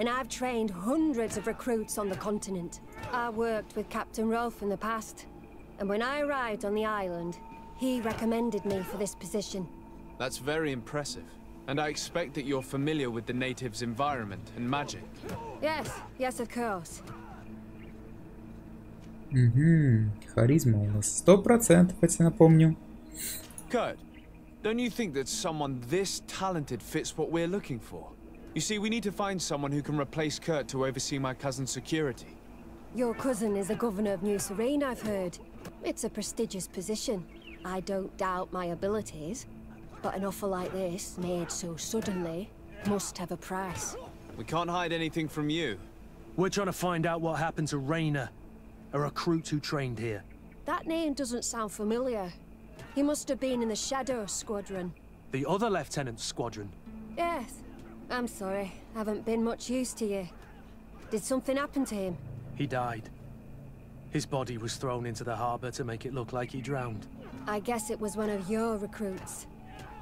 and I've trained hundreds of recruits on the continent. I worked with Captain Rolf in the past, and when I arrived on the island, he recommended me for this position.
That's very impressive. And I expect that you're familiar with the natives' environment and magic.
Yes, yes, of course.
Угу, харизма у нас сто процентов, напомню.
Good don't you think that someone this talented fits what we're looking for? You see, we need to find someone who can replace Kurt to oversee my cousin's security.
Your cousin is the governor of New Serene, I've heard. It's a prestigious position. I don't doubt my abilities, but an offer like this, made so suddenly, must have a price.
We can't hide anything from you.
We're trying to find out what happened to Rayner, a recruit who trained here.
That name doesn't sound familiar. He must have been in the Shadow Squadron.
The other lieutenant's squadron.
Yes. I'm sorry. I Haven't been much use to you. Did something happen to him?
He died. His body was thrown into the harbor to make it look like he drowned.
I guess it was one of your recruits.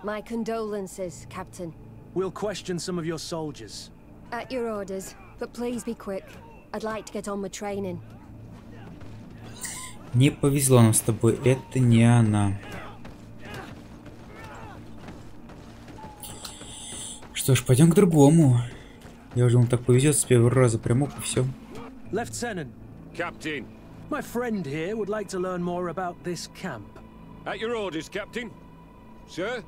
My condolences, Captain.
We'll question some of your soldiers.
At your orders, but please be quick. I'd like to get on with training.
Не повезло нам с тобой, это не она. Что ж, пойдем к другому. Я уже думал, так повезет с первого раза, прям оп, и все.
Lieutenant,
Captain.
my friend here would like to learn more about this camp.
At your orders, Captain. Sir?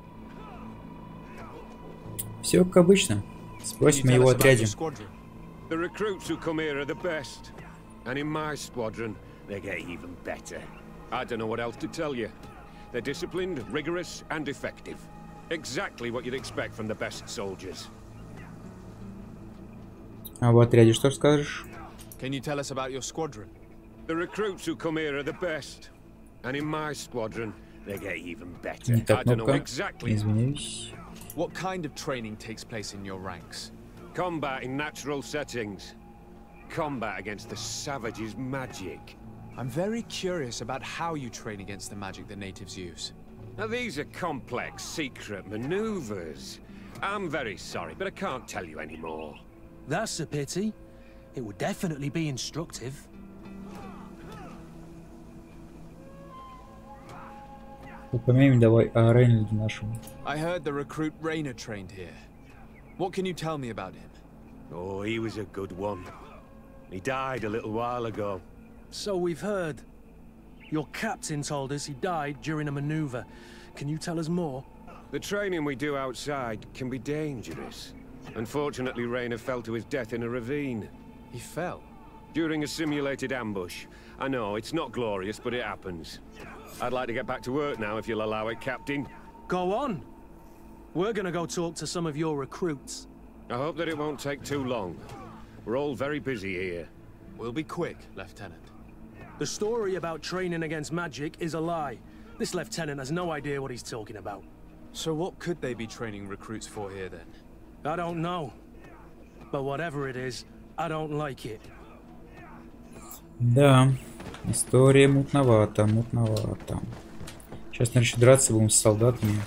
Все как обычно. Спросим его отряде.
The recruits who come here are the best. And in my squadron, they get even better. I don't know what else to tell you. They're disciplined, rigorous, and effective. Exactly what you'd expect from the best soldiers.
А в отряде что скажешь?
Can you tell us about your squadron?
The recruits who come here are the best. And in my squadron, they get even better.
Не
I
та
don't know
кнопка.
exactly.
Извиняюсь.
What kind of training takes place in your ranks?
Combat in natural settings. Combat against the savages' magic.
I'm very curious about how you train against the magic the natives use.
Now these are complex, secret maneuvers. I'm very sorry, but I can't tell you any more.
That's a pity. It would definitely be instructive.
I heard the recruit Rayner trained here. What can you tell me about him?
Oh, he was a good one. He died a little while ago.
So we've heard. Your captain told us he died during a maneuver. Can you tell us more?
The training we do outside can be dangerous. Unfortunately, Rayner fell to his death in a ravine.
He fell?
During a simulated ambush. I know, it's not glorious, but it happens. I'd like to get back to work now, if you'll allow it, Captain.
Go on. We're gonna go talk to some of your recruits.
I hope that it won't take too long. We're all very busy here.
We'll be quick, Lieutenant.
The story about training against magic is a lie. This lieutenant has no idea what he's talking about.
So what could they be training recruits for here then?
I don't know. But whatever it is, I don't like it.
Да, история мутновата, мутновата. Сейчас, наверное, еще драться будем с солдатами.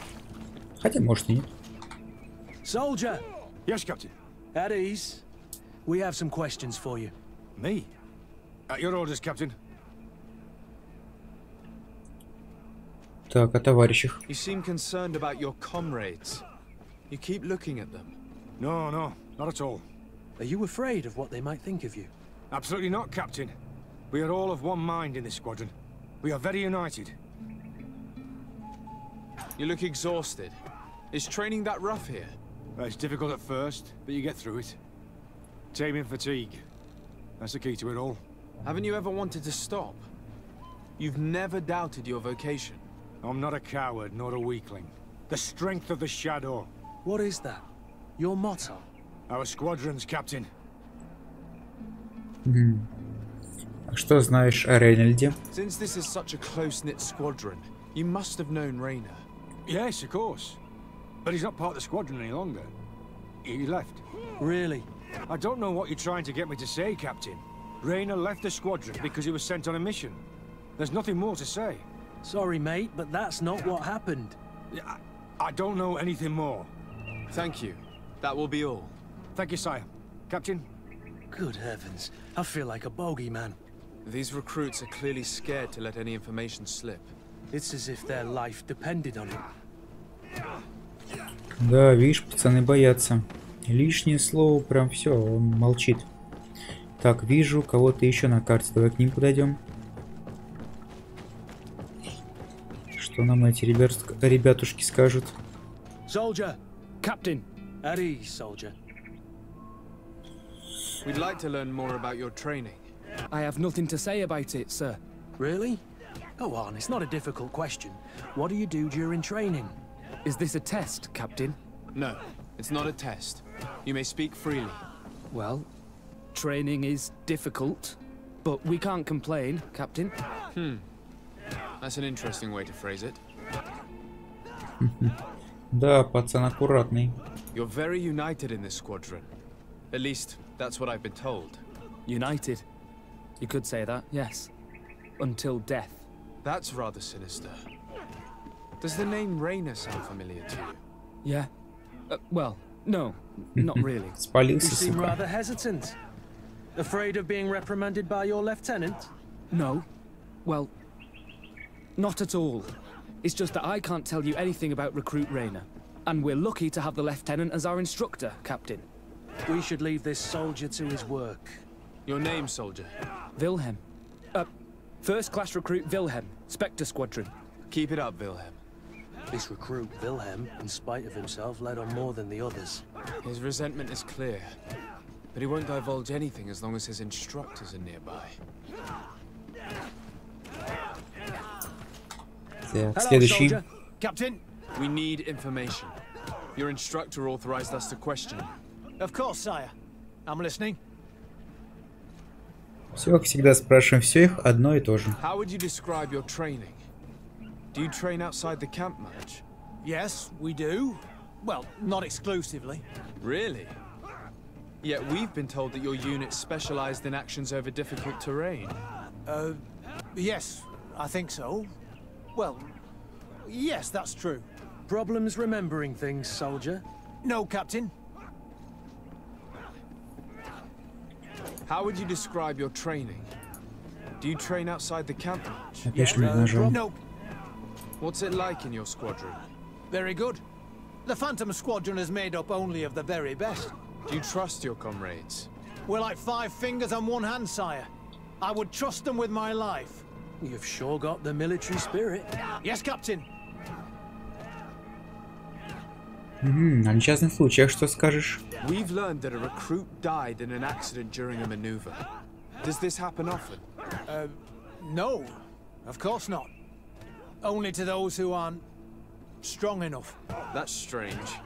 Хотя, может и нет.
Soldier!
Yes, Captain.
At ease. We have some questions for you.
Me? At your orders, Captain.
Так, о товарищах.
You seem concerned about your comrades. You keep looking at them.
No, no, not at all.
Are you afraid of what they might think of you?
Absolutely not, Captain. We are all of one mind in this squadron. We are very united.
You look exhausted. Is training that rough here?
Well, it's difficult at first, but you get through it. Taming fatigue. That's the key to it all.
Haven't you ever wanted to stop? You've never doubted your vocation.
I'm not a coward, nor a weakling. The strength of the Shadow.
What is that? Your motto?
Our squadron's captain.
Мгм. А что знаешь о Рейнольде?
Since this is such a close-knit squadron, you must have known Rayner.
Yes, of course. But he's not part of the squadron any longer. He left.
Really?
I don't know what you're trying to get me to say, Captain. Rayner left the squadron because he was sent on a mission. There's nothing more to say.
Sorry, mate, but that's not what happened.
I, I don't know anything more.
Thank you. That will be all.
Thank you, sire. Captain?
Good heavens. I feel like a bogeyman.
These recruits are clearly scared to let any information slip.
It's as if their life depended on it.
Да, видишь, пацаны боятся. Лишнее слово, прям все, он молчит. Так, вижу кого-то еще на карте. Давай к ним подойдем. Что нам эти ребят, ребятушки скажут?
Soldier!
Captain!
At ease, soldier.
We'd like to learn more about your training.
I have nothing to say about it, sir.
Really? Go on, it's not a difficult question. What do you do during training?
Is this a test, Captain?
No, it's not a test. You may speak freely.
Well, training is difficult, but we can't complain, Captain.
Hmm. That's an interesting way to phrase it.
Да, пацан аккуратный.
You're very united in this squadron. At least, that's what I've been told.
United? You could say that, yes. Until death.
That's rather sinister. Does the name Rayner sound familiar to you?
Yeah. Uh, well, no, <laughs> not really.
you seem rather hesitant. Afraid of being reprimanded by your lieutenant?
No. Well, not at all. It's just that I can't tell you anything about Recruit Rayner. And we're lucky to have the Lieutenant as our instructor, Captain.
We should leave this soldier to his work.
Your name, soldier?
Wilhelm. Uh, First Class Recruit Wilhelm, Spectre Squadron.
Keep it up, Wilhelm.
This recruit, Wilhelm, in spite of himself, led on more than the others.
His resentment is clear. But he won't divulge anything as long as his instructors are nearby.
Так, следующий.
Captain?
We need information. Your instructor authorized us to question you.
Of course, sire. I'm listening.
Все, как всегда, спрашиваем все их одно и то же.
How would you describe your training? Do you train outside the camp much?
Yes, we do. Well, not exclusively.
Really? Yet we've been told that your unit specialized in actions over difficult terrain.
Uh, yes, I think so. Well, yes, that's true.
Problems remembering things, soldier?
No, Captain.
How would you describe your training? Do you train outside the camp?
Yes, uh,
no.
What's it like in your squadron?
Very good. The Phantom Squadron is made up only of the very best.
Do you trust your comrades?
We're like five fingers on one hand, sire. I would trust them with my life.
You've sure got the military spirit.
Yes, Captain.
Угу, о несчастных случаях что скажешь?
We've learned that a recruit died in an accident during a maneuver. Does this happen often?
Uh, no. Of course not. Only to those who aren't strong enough.
That's strange.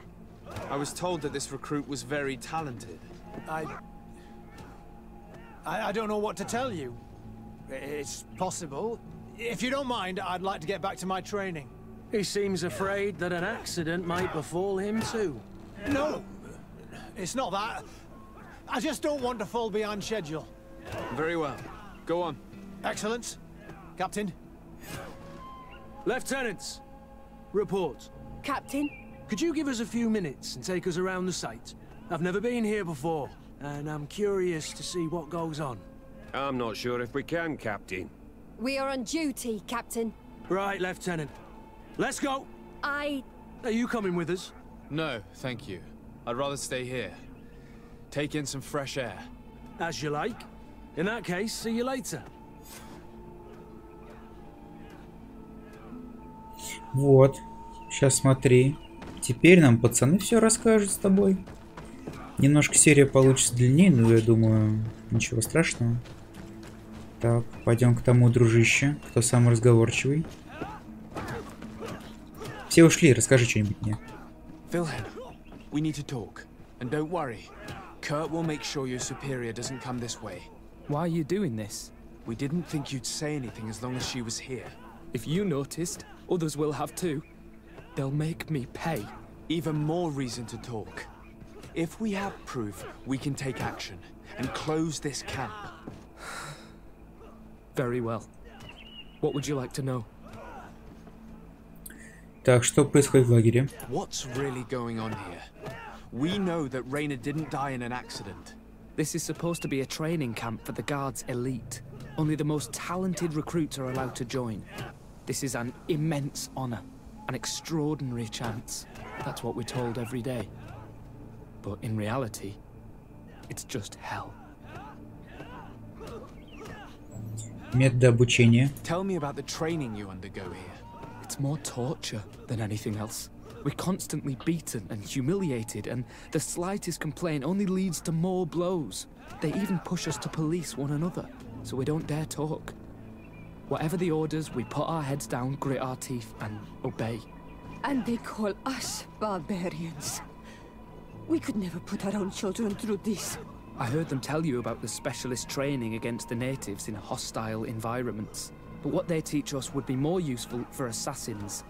I was told that this recruit was very talented.
I... I, I don't know what to tell you. It's possible. If you don't mind, I'd like to get back to my training.
He seems afraid that an accident might befall him too.
No, it's not that. I just don't want to fall behind schedule.
Very well. Go on.
Excellence. Captain.
Lieutenants, report.
Captain?
Could you give us a few minutes and take us around the site? I've never been here before, and I'm curious to see what goes on.
I'm not sure if we can, Captain.
We are on duty, Captain.
Right, Lieutenant. Let's go!
I...
Are you coming with us?
No, thank you. I'd rather stay here. Take in some fresh air.
As you like. In that case, see you later.
Вот. Сейчас смотри. Теперь нам пацаны все расскажут с тобой. Немножко серия получится длиннее, но я думаю, ничего страшного. Так, пойдем к тому дружище, кто самый разговорчивый. Все ушли, расскажи что-нибудь мне.
Wilhelm, we need to talk. And don't worry. Kurt will make sure your superior doesn't come this way.
Why are you doing this?
We didn't think you'd say anything as long as she was here.
If you noticed, others will have too. They'll make me pay.
Even more reason to talk. If we have proof, we can take action and close this camp.
Very well. What would you like to know?
Так, что происходит в лагере?
What's really going on here? We know that Raina didn't die in an accident.
This is supposed to be a training camp for the Guard's elite. Only the most talented recruits are allowed to join. This is an immense honor, an extraordinary chance. That's what we're told every day. But in reality, it's just hell.
Методы обучения.
Tell me about the training you undergo here.
It's more torture than anything else. We're constantly beaten and humiliated, and the slightest complaint only leads to more blows. They even push us to police one another, so we don't dare talk. Whatever the orders, we put our heads down, grit our teeth, and obey.
And they call us barbarians. We could never put our own children through this.
I heard them tell you about the specialist training against the natives in hostile environments, but what they teach us would be more useful for assassins.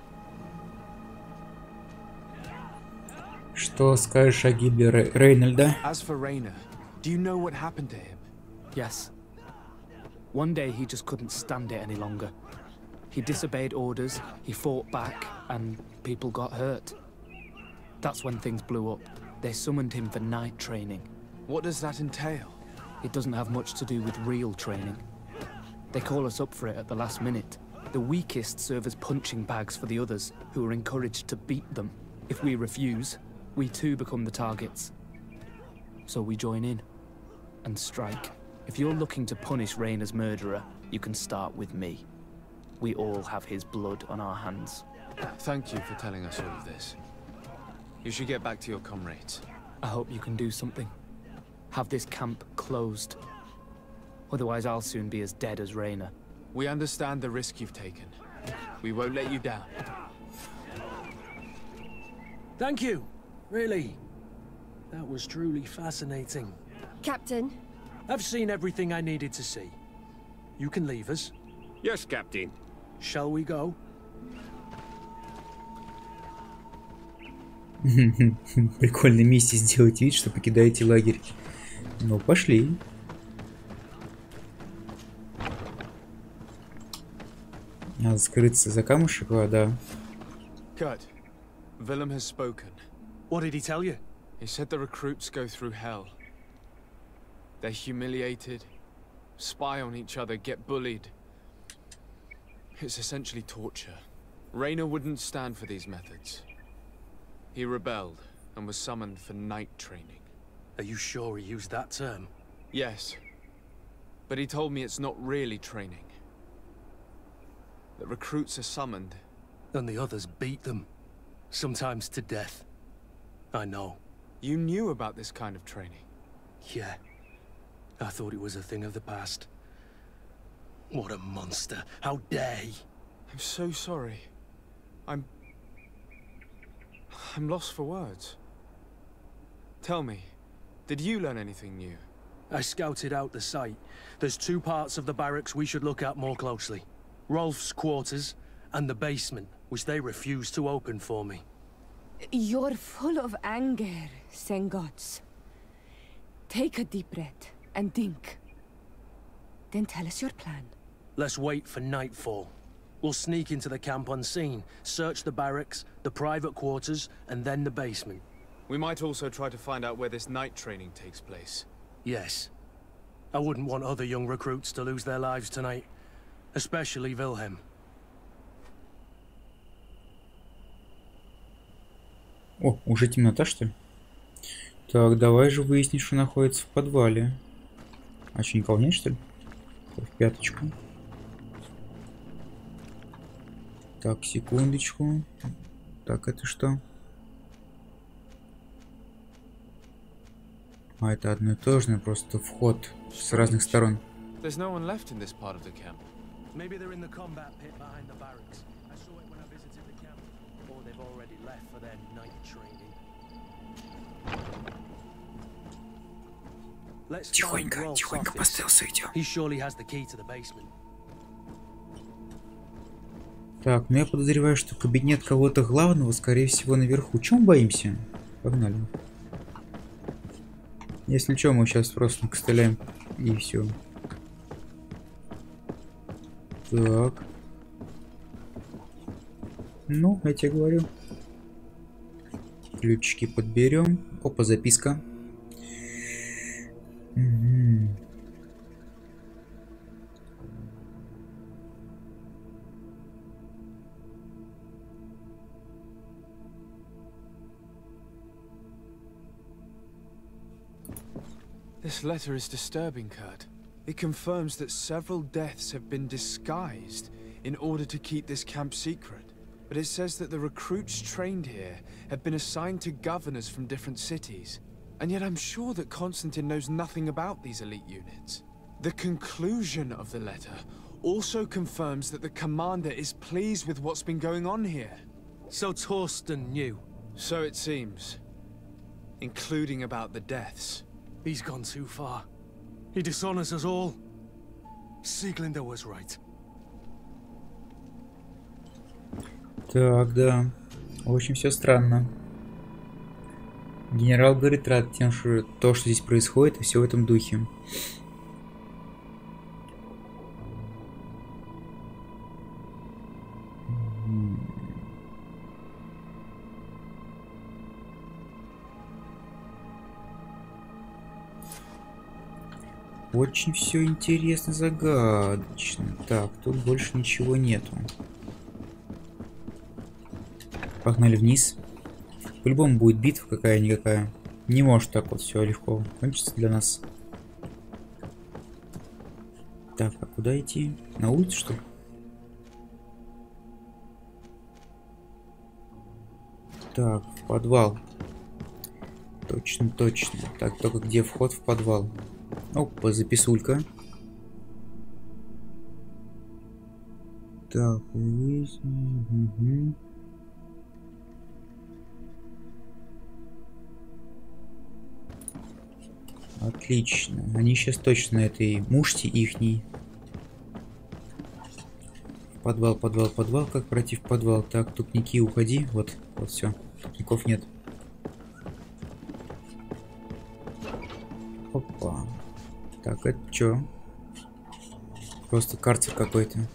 Что скажешь о гибе Рейнольда?
As for Rayner, do you know what happened to him?
Yes. One day he just couldn't stand it any longer. He disobeyed orders, he fought back, and people got hurt. That's when things blew up. They summoned him for night training.
What does that entail?
It doesn't have much to do with real training. They call us up for it at the last minute. The weakest serve as punching bags for the others, who are encouraged to beat them. If we refuse, we too become the targets. So we join in and strike. If you're looking to punish Rayner's murderer, you can start with me. We all have his blood on our hands.
Thank you for telling us all of this. You should get back to your comrades.
I hope you can do something. Have this camp closed. Otherwise, I'll soon be as dead as Rayner.
We understand the risk you've taken. We won't let you down.
Thank you. Really. That was truly fascinating.
Captain.
I've seen everything I needed to see. You can leave us.
Yes, Captain.
Shall we go? <laughs>
Прикольный миссис сделать вид, что покидаете лагерь. Ну, пошли. Надо скрыться за камушек, да.
Good. Wilhelm has spoken.
What did he tell you?
He said the recruits go through hell. They're humiliated, spy on each other, get bullied. It's essentially torture. Rayner wouldn't stand for these methods. He rebelled and was summoned for night training.
Are you sure he used that term?
Yes. But he told me it's not really training. That recruits are summoned.
And the others beat them. Sometimes to death. I know.
You knew about this kind of training?
Yeah. I thought it was a thing of the past. What a monster. How dare he?
I'm so sorry. I'm... I'm lost for words. Tell me, did you learn anything new?
I scouted out the site. There's two parts of the barracks we should look at more closely. Rolf's quarters and the basement, which they refused to open for me.
You're full of anger, Sengots. Take a deep breath and think. Then tell us your plan.
Let's wait for nightfall. We'll sneak into the camp unseen, search the barracks, the private quarters, and then the basement.
We might also try to find out where this night training takes place.
Yes. I wouldn't want other young recruits to lose their lives tonight. Especially Wilhelm.
О, уже темнота, что ли? Так, давай же выяснить, что находится в подвале. А что, никого нет, что ли? В пяточку. Так, секундочку. Так, это что? А, это одно и то же, просто вход с разных сторон.
There's no one left in this part of the camp.
Maybe they're in the combat pit behind the barracks. I saw it when I visited the camp. Or they've already left for their night training. Let's find
Тихонько, тихонько по стелсу идем.
He surely has the key to the basement.
Так, ну я подозреваю, что кабинет кого-то главного, скорее всего, наверху. Чем боимся? Погнали. Если что, мы сейчас просто костыляем и все. Так. Ну, я тебе говорю. Ключики подберем. Опа, записка.
Letter is disturbing, Kurt. It confirms that several deaths have been disguised in order to keep this camp secret. But it says that the recruits trained here have been assigned to governors from different cities. And yet I'm sure that Constantin knows nothing about these elite units. The conclusion of the letter also confirms that the commander is pleased with what's been going on here.
So Torsten knew.
So it seems. Including about the deaths.
He's gone too far. He dishonors us all. Sieglinder was right.
Так, да. Очень все странно. Генерал говорит рад тем, что то, что здесь происходит, и все в этом духе. Очень все интересно, загадочно. Так, тут больше ничего нету. Погнали вниз. По-любому будет битва какая-никакая. Не может так вот все легко кончиться для нас. Так, а куда идти? На улицу, что? Так, в подвал. Точно, точно. Так, только где вход в подвал? Опа, записулька. Так. Угу. Отлично. Они сейчас точно этой муште ихней. Подвал, подвал, подвал. Как пройти в подвал? Так, тупники, уходи. Вот, вот все. Тупников нет. Это что? Просто карцер какой-то.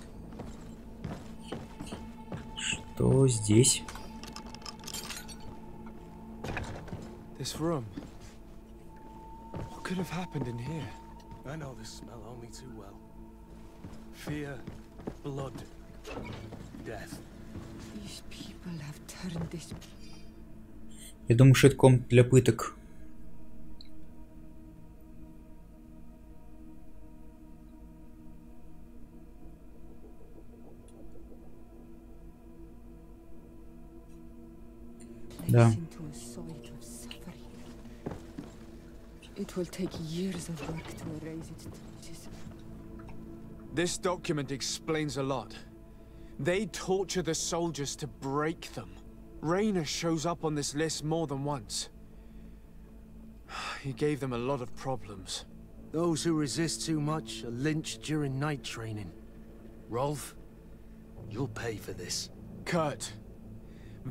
Что здесь?
This room. What could have happened in here?
I know this smell only too well. Fear, blood, death.
These people have turned this.
Я думаю, что это комната для пыток. Да.
into a site of It will take years of work to erase its traces.
This document explains a lot. They torture the soldiers to break them. Rayner shows up on this list more than once. <sighs> He gave them a lot of problems.
Those who resist too much are lynched during night training. Rolf, you'll pay for this.
Kurt,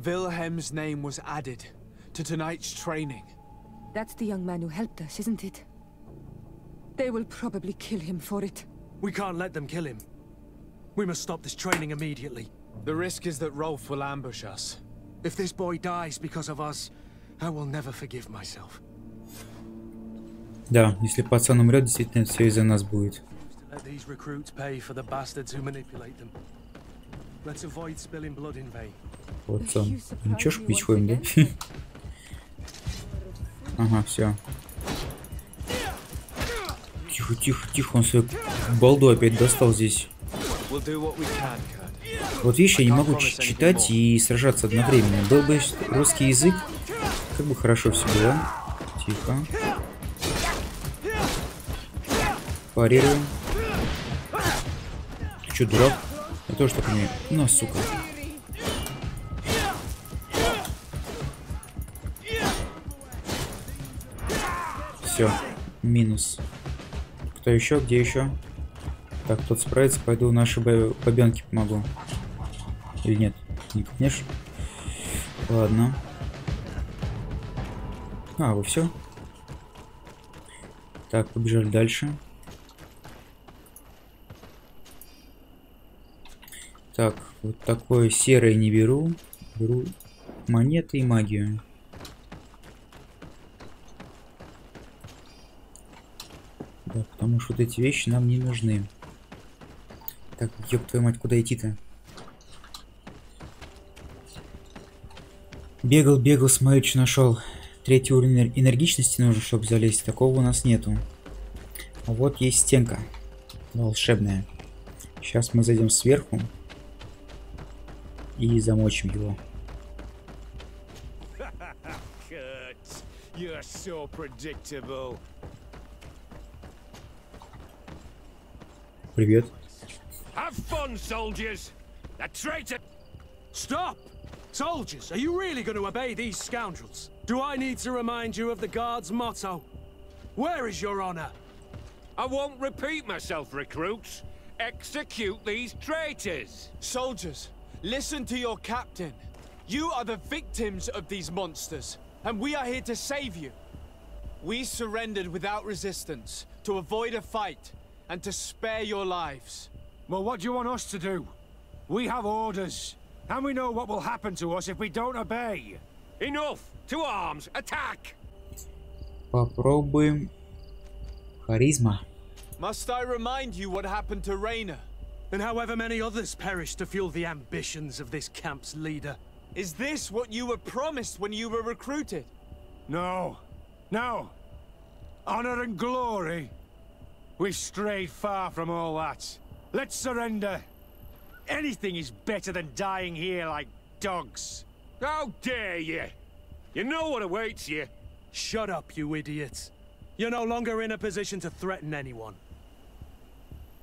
Wilhelm's name was added to tonight's training.
That's the young man who helped us, isn't it? They will probably kill him for it.
We can't let them kill him. We must stop this training immediately.
The risk is that Rolf will ambush us.
If this boy dies because of us, I will never forgive myself.
Да, если пацан умрет, действительно все из-за нас будет.
Let these recruits pay for the bastards who manipulate them. Let's avoid spilling blood in vain.
Пацан. Ну чё ж пить ходим, да? <laughs> Ага, все. Тихо, тихо, тихо, он свою балду опять достал здесь. Вот видишь, я не могу читать и сражаться одновременно. Был бы русский язык, как бы хорошо все было. Тихо. Парируем. Ты чё, дурак? Тоже так умею. На, сука. Все, минус. Кто еще? Где еще? Так, тот справится, пойду нашей бо- бабенке помогу. Или нет? Не пнешь? Ладно. А, вы все? Так, побежали дальше. Так, вот такое серое не беру. Беру монеты и магию. Да, потому что вот эти вещи нам не нужны. Так, ёб твою мать, куда идти-то? Бегал, бегал, смотрю, что нашел. Третий уровень энер- энергичности нужен, чтобы залезть. Такого у нас нету. А вот есть стенка. Волшебная. Сейчас мы зайдем сверху. И замочим его.
Kurt, you're so predictable.
Привет.
Have fun, soldiers! The traitor... Stop! Soldiers, are you really going to obey these scoundrels? Do I need to remind you of the Guard's motto? Where is your honor?
I won't repeat myself, recruits. Execute these traitors.
Soldiers, Listen to your captain. You are the victims of these monsters, and we are here to save you. We surrendered without resistance, to avoid a fight, and to spare your lives.
Well, what do you want us to do? We have orders, and we know what will happen to us if we don't obey.
Enough! To arms! Attack!
Попробуем харизма.
Must I remind you what happened to Rayner?
And however many others perished to fuel the ambitions of this camp's leader.
Is this what you were promised when you were recruited?
No. No. Honor and glory. We've strayed far from all that. Let's surrender. Anything is better than dying here like dogs.
How dare you! You know what awaits you.
Shut up, you idiots. You're no longer in a position to threaten anyone.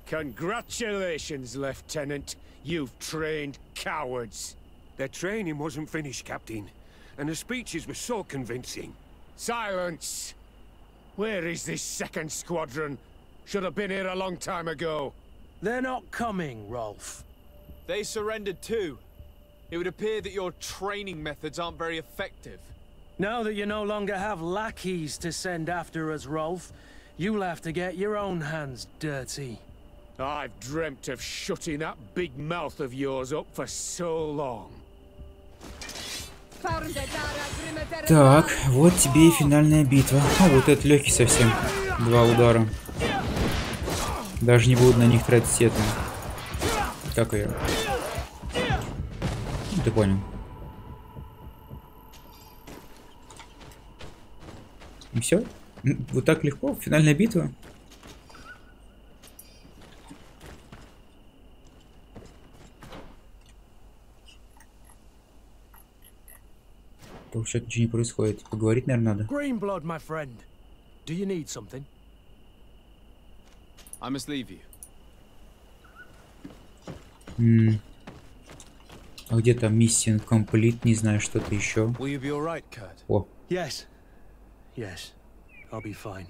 Congratulations, Lieutenant. You've trained cowards.
Their training wasn't finished, Captain. And the speeches were so convincing.
Silence! Where is this second squadron? Should have been here a long time ago.
They're not coming, Rolf.
They surrendered too. It would appear that your training methods aren't very effective.
Now that you no longer have lackeys to send after us, Rolf, you'll have to get your own hands dirty.
I've dreamt of shutting that big mouth of yours up for so long.
Так, вот тебе и финальная битва. А, вот это легкий совсем. Два удара. Даже не буду на них тратить это. Как ее? Ну, ты понял. И все? Вот так легко? Финальная битва? Вообще ничего не происходит. Поговорить, наверное, надо.
Greenblood, my friend. Do you need something?
I must leave you.
М. А где там миссия комплит, не знаю, что-то еще.
Will you be all right, Kurt?
О,
Yes. Yes. I'll be fine.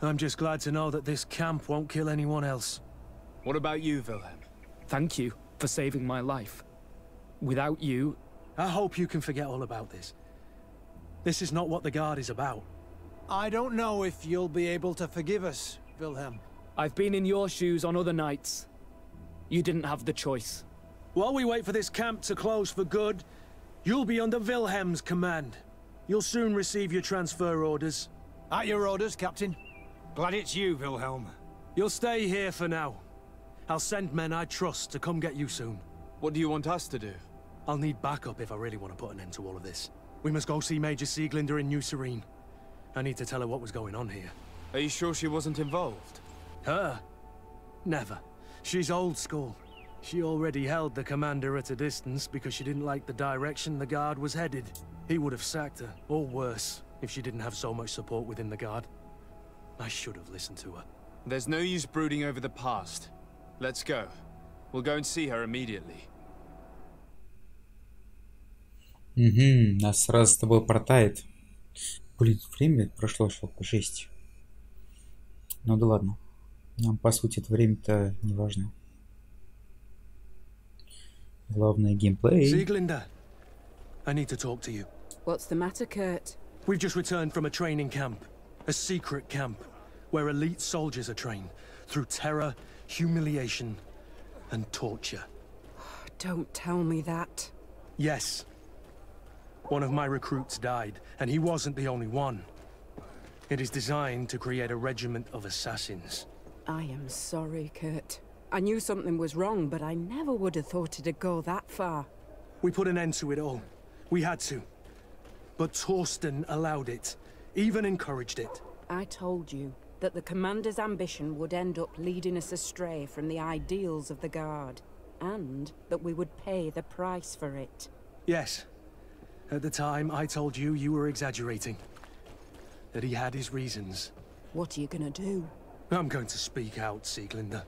I'm just glad to know that this camp won't kill anyone else.
What about you, Wilhelm?
Thank you for saving my life. Without you,
I hope you can forget all about this. This is not what the Guard is about.
I don't know if you'll be able to forgive us, Wilhelm.
I've been in your shoes on other nights. You didn't have the choice.
While we wait for this camp to close for good, you'll be under Wilhelm's command. You'll soon receive your transfer orders.
At your orders, Captain.
Glad it's you, Wilhelm.
You'll stay here for now. I'll send men I trust to come get you soon.
What do you want us to do?
I'll need backup if I really want to put an end to all of this. We must go see Major Sieglinde in New Serene. I need to tell her what was going on here.
Are you sure she wasn't involved?
Her? Never. She's old school. She already held the commander at a distance because she didn't like the direction the Guard was headed. He would have sacked her, or worse, if she didn't have so much support within the Guard. I should have listened to her.
There's no use brooding over the past. Let's go. We'll go and see her immediately.
Угу, нас сразу с тобой портает. Блин, время прошло, что жесть. Ну да ладно. Нам, по сути, это время-то не важно. Главное геймплей.
Sieglinder, I need to talk to you.
What's the matter, Kurt?
We've just returned from a training camp. A secret camp. Where elite soldiers are trained. Through terror, humiliation, and torture.
Don't tell me that.
Yes. one of my recruits died, and he wasn't the only one. It is designed to create a regiment of assassins.
I am sorry, Kurt. I knew something was wrong, but I never would have thought it'd go that far.
We put an end to it all. We had to. But Torsten allowed it, even encouraged it.
I told you that the Commander's ambition would end up leading us astray from the ideals of the Guard, and that we would pay the price for it.
Yes. At the time, I told you you were exaggerating. That he had his reasons.
What are you gonna do?
I'm going to speak out, Sieglinde.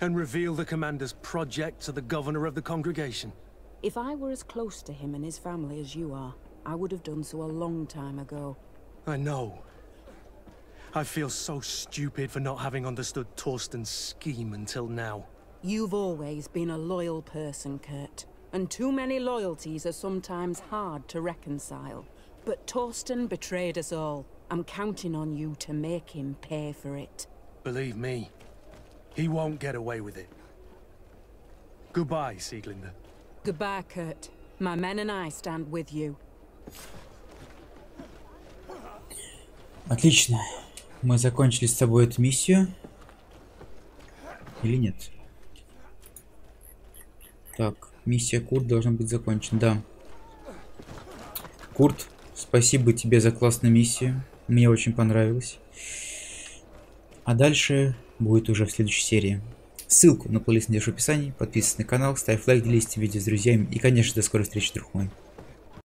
And reveal the Commander's project to the Governor of the Congregation.
If I were as close to him and his family as you are, I would have done so a long time ago.
I know. I feel so stupid for not having understood Torsten's scheme until now.
You've always been a loyal person, Kurt and too many loyalties are sometimes hard to reconcile. But Torsten betrayed us all. I'm counting on you to make him pay for it.
Believe me, he won't get away with it. Goodbye, Sieglinde.
Goodbye, Kurt. My men and I stand with you.
Отлично. Мы закончили с тобой эту миссию. Или нет? Так. Миссия Курт должна быть закончена. Да. Курт, спасибо тебе за классную миссию. Мне очень понравилось. А дальше будет уже в следующей серии. Ссылку на плейлист найдешь в описании. Подписывайся на канал, ставь лайк, делись этим видео с друзьями. И, конечно, до скорой встречи, друг мой.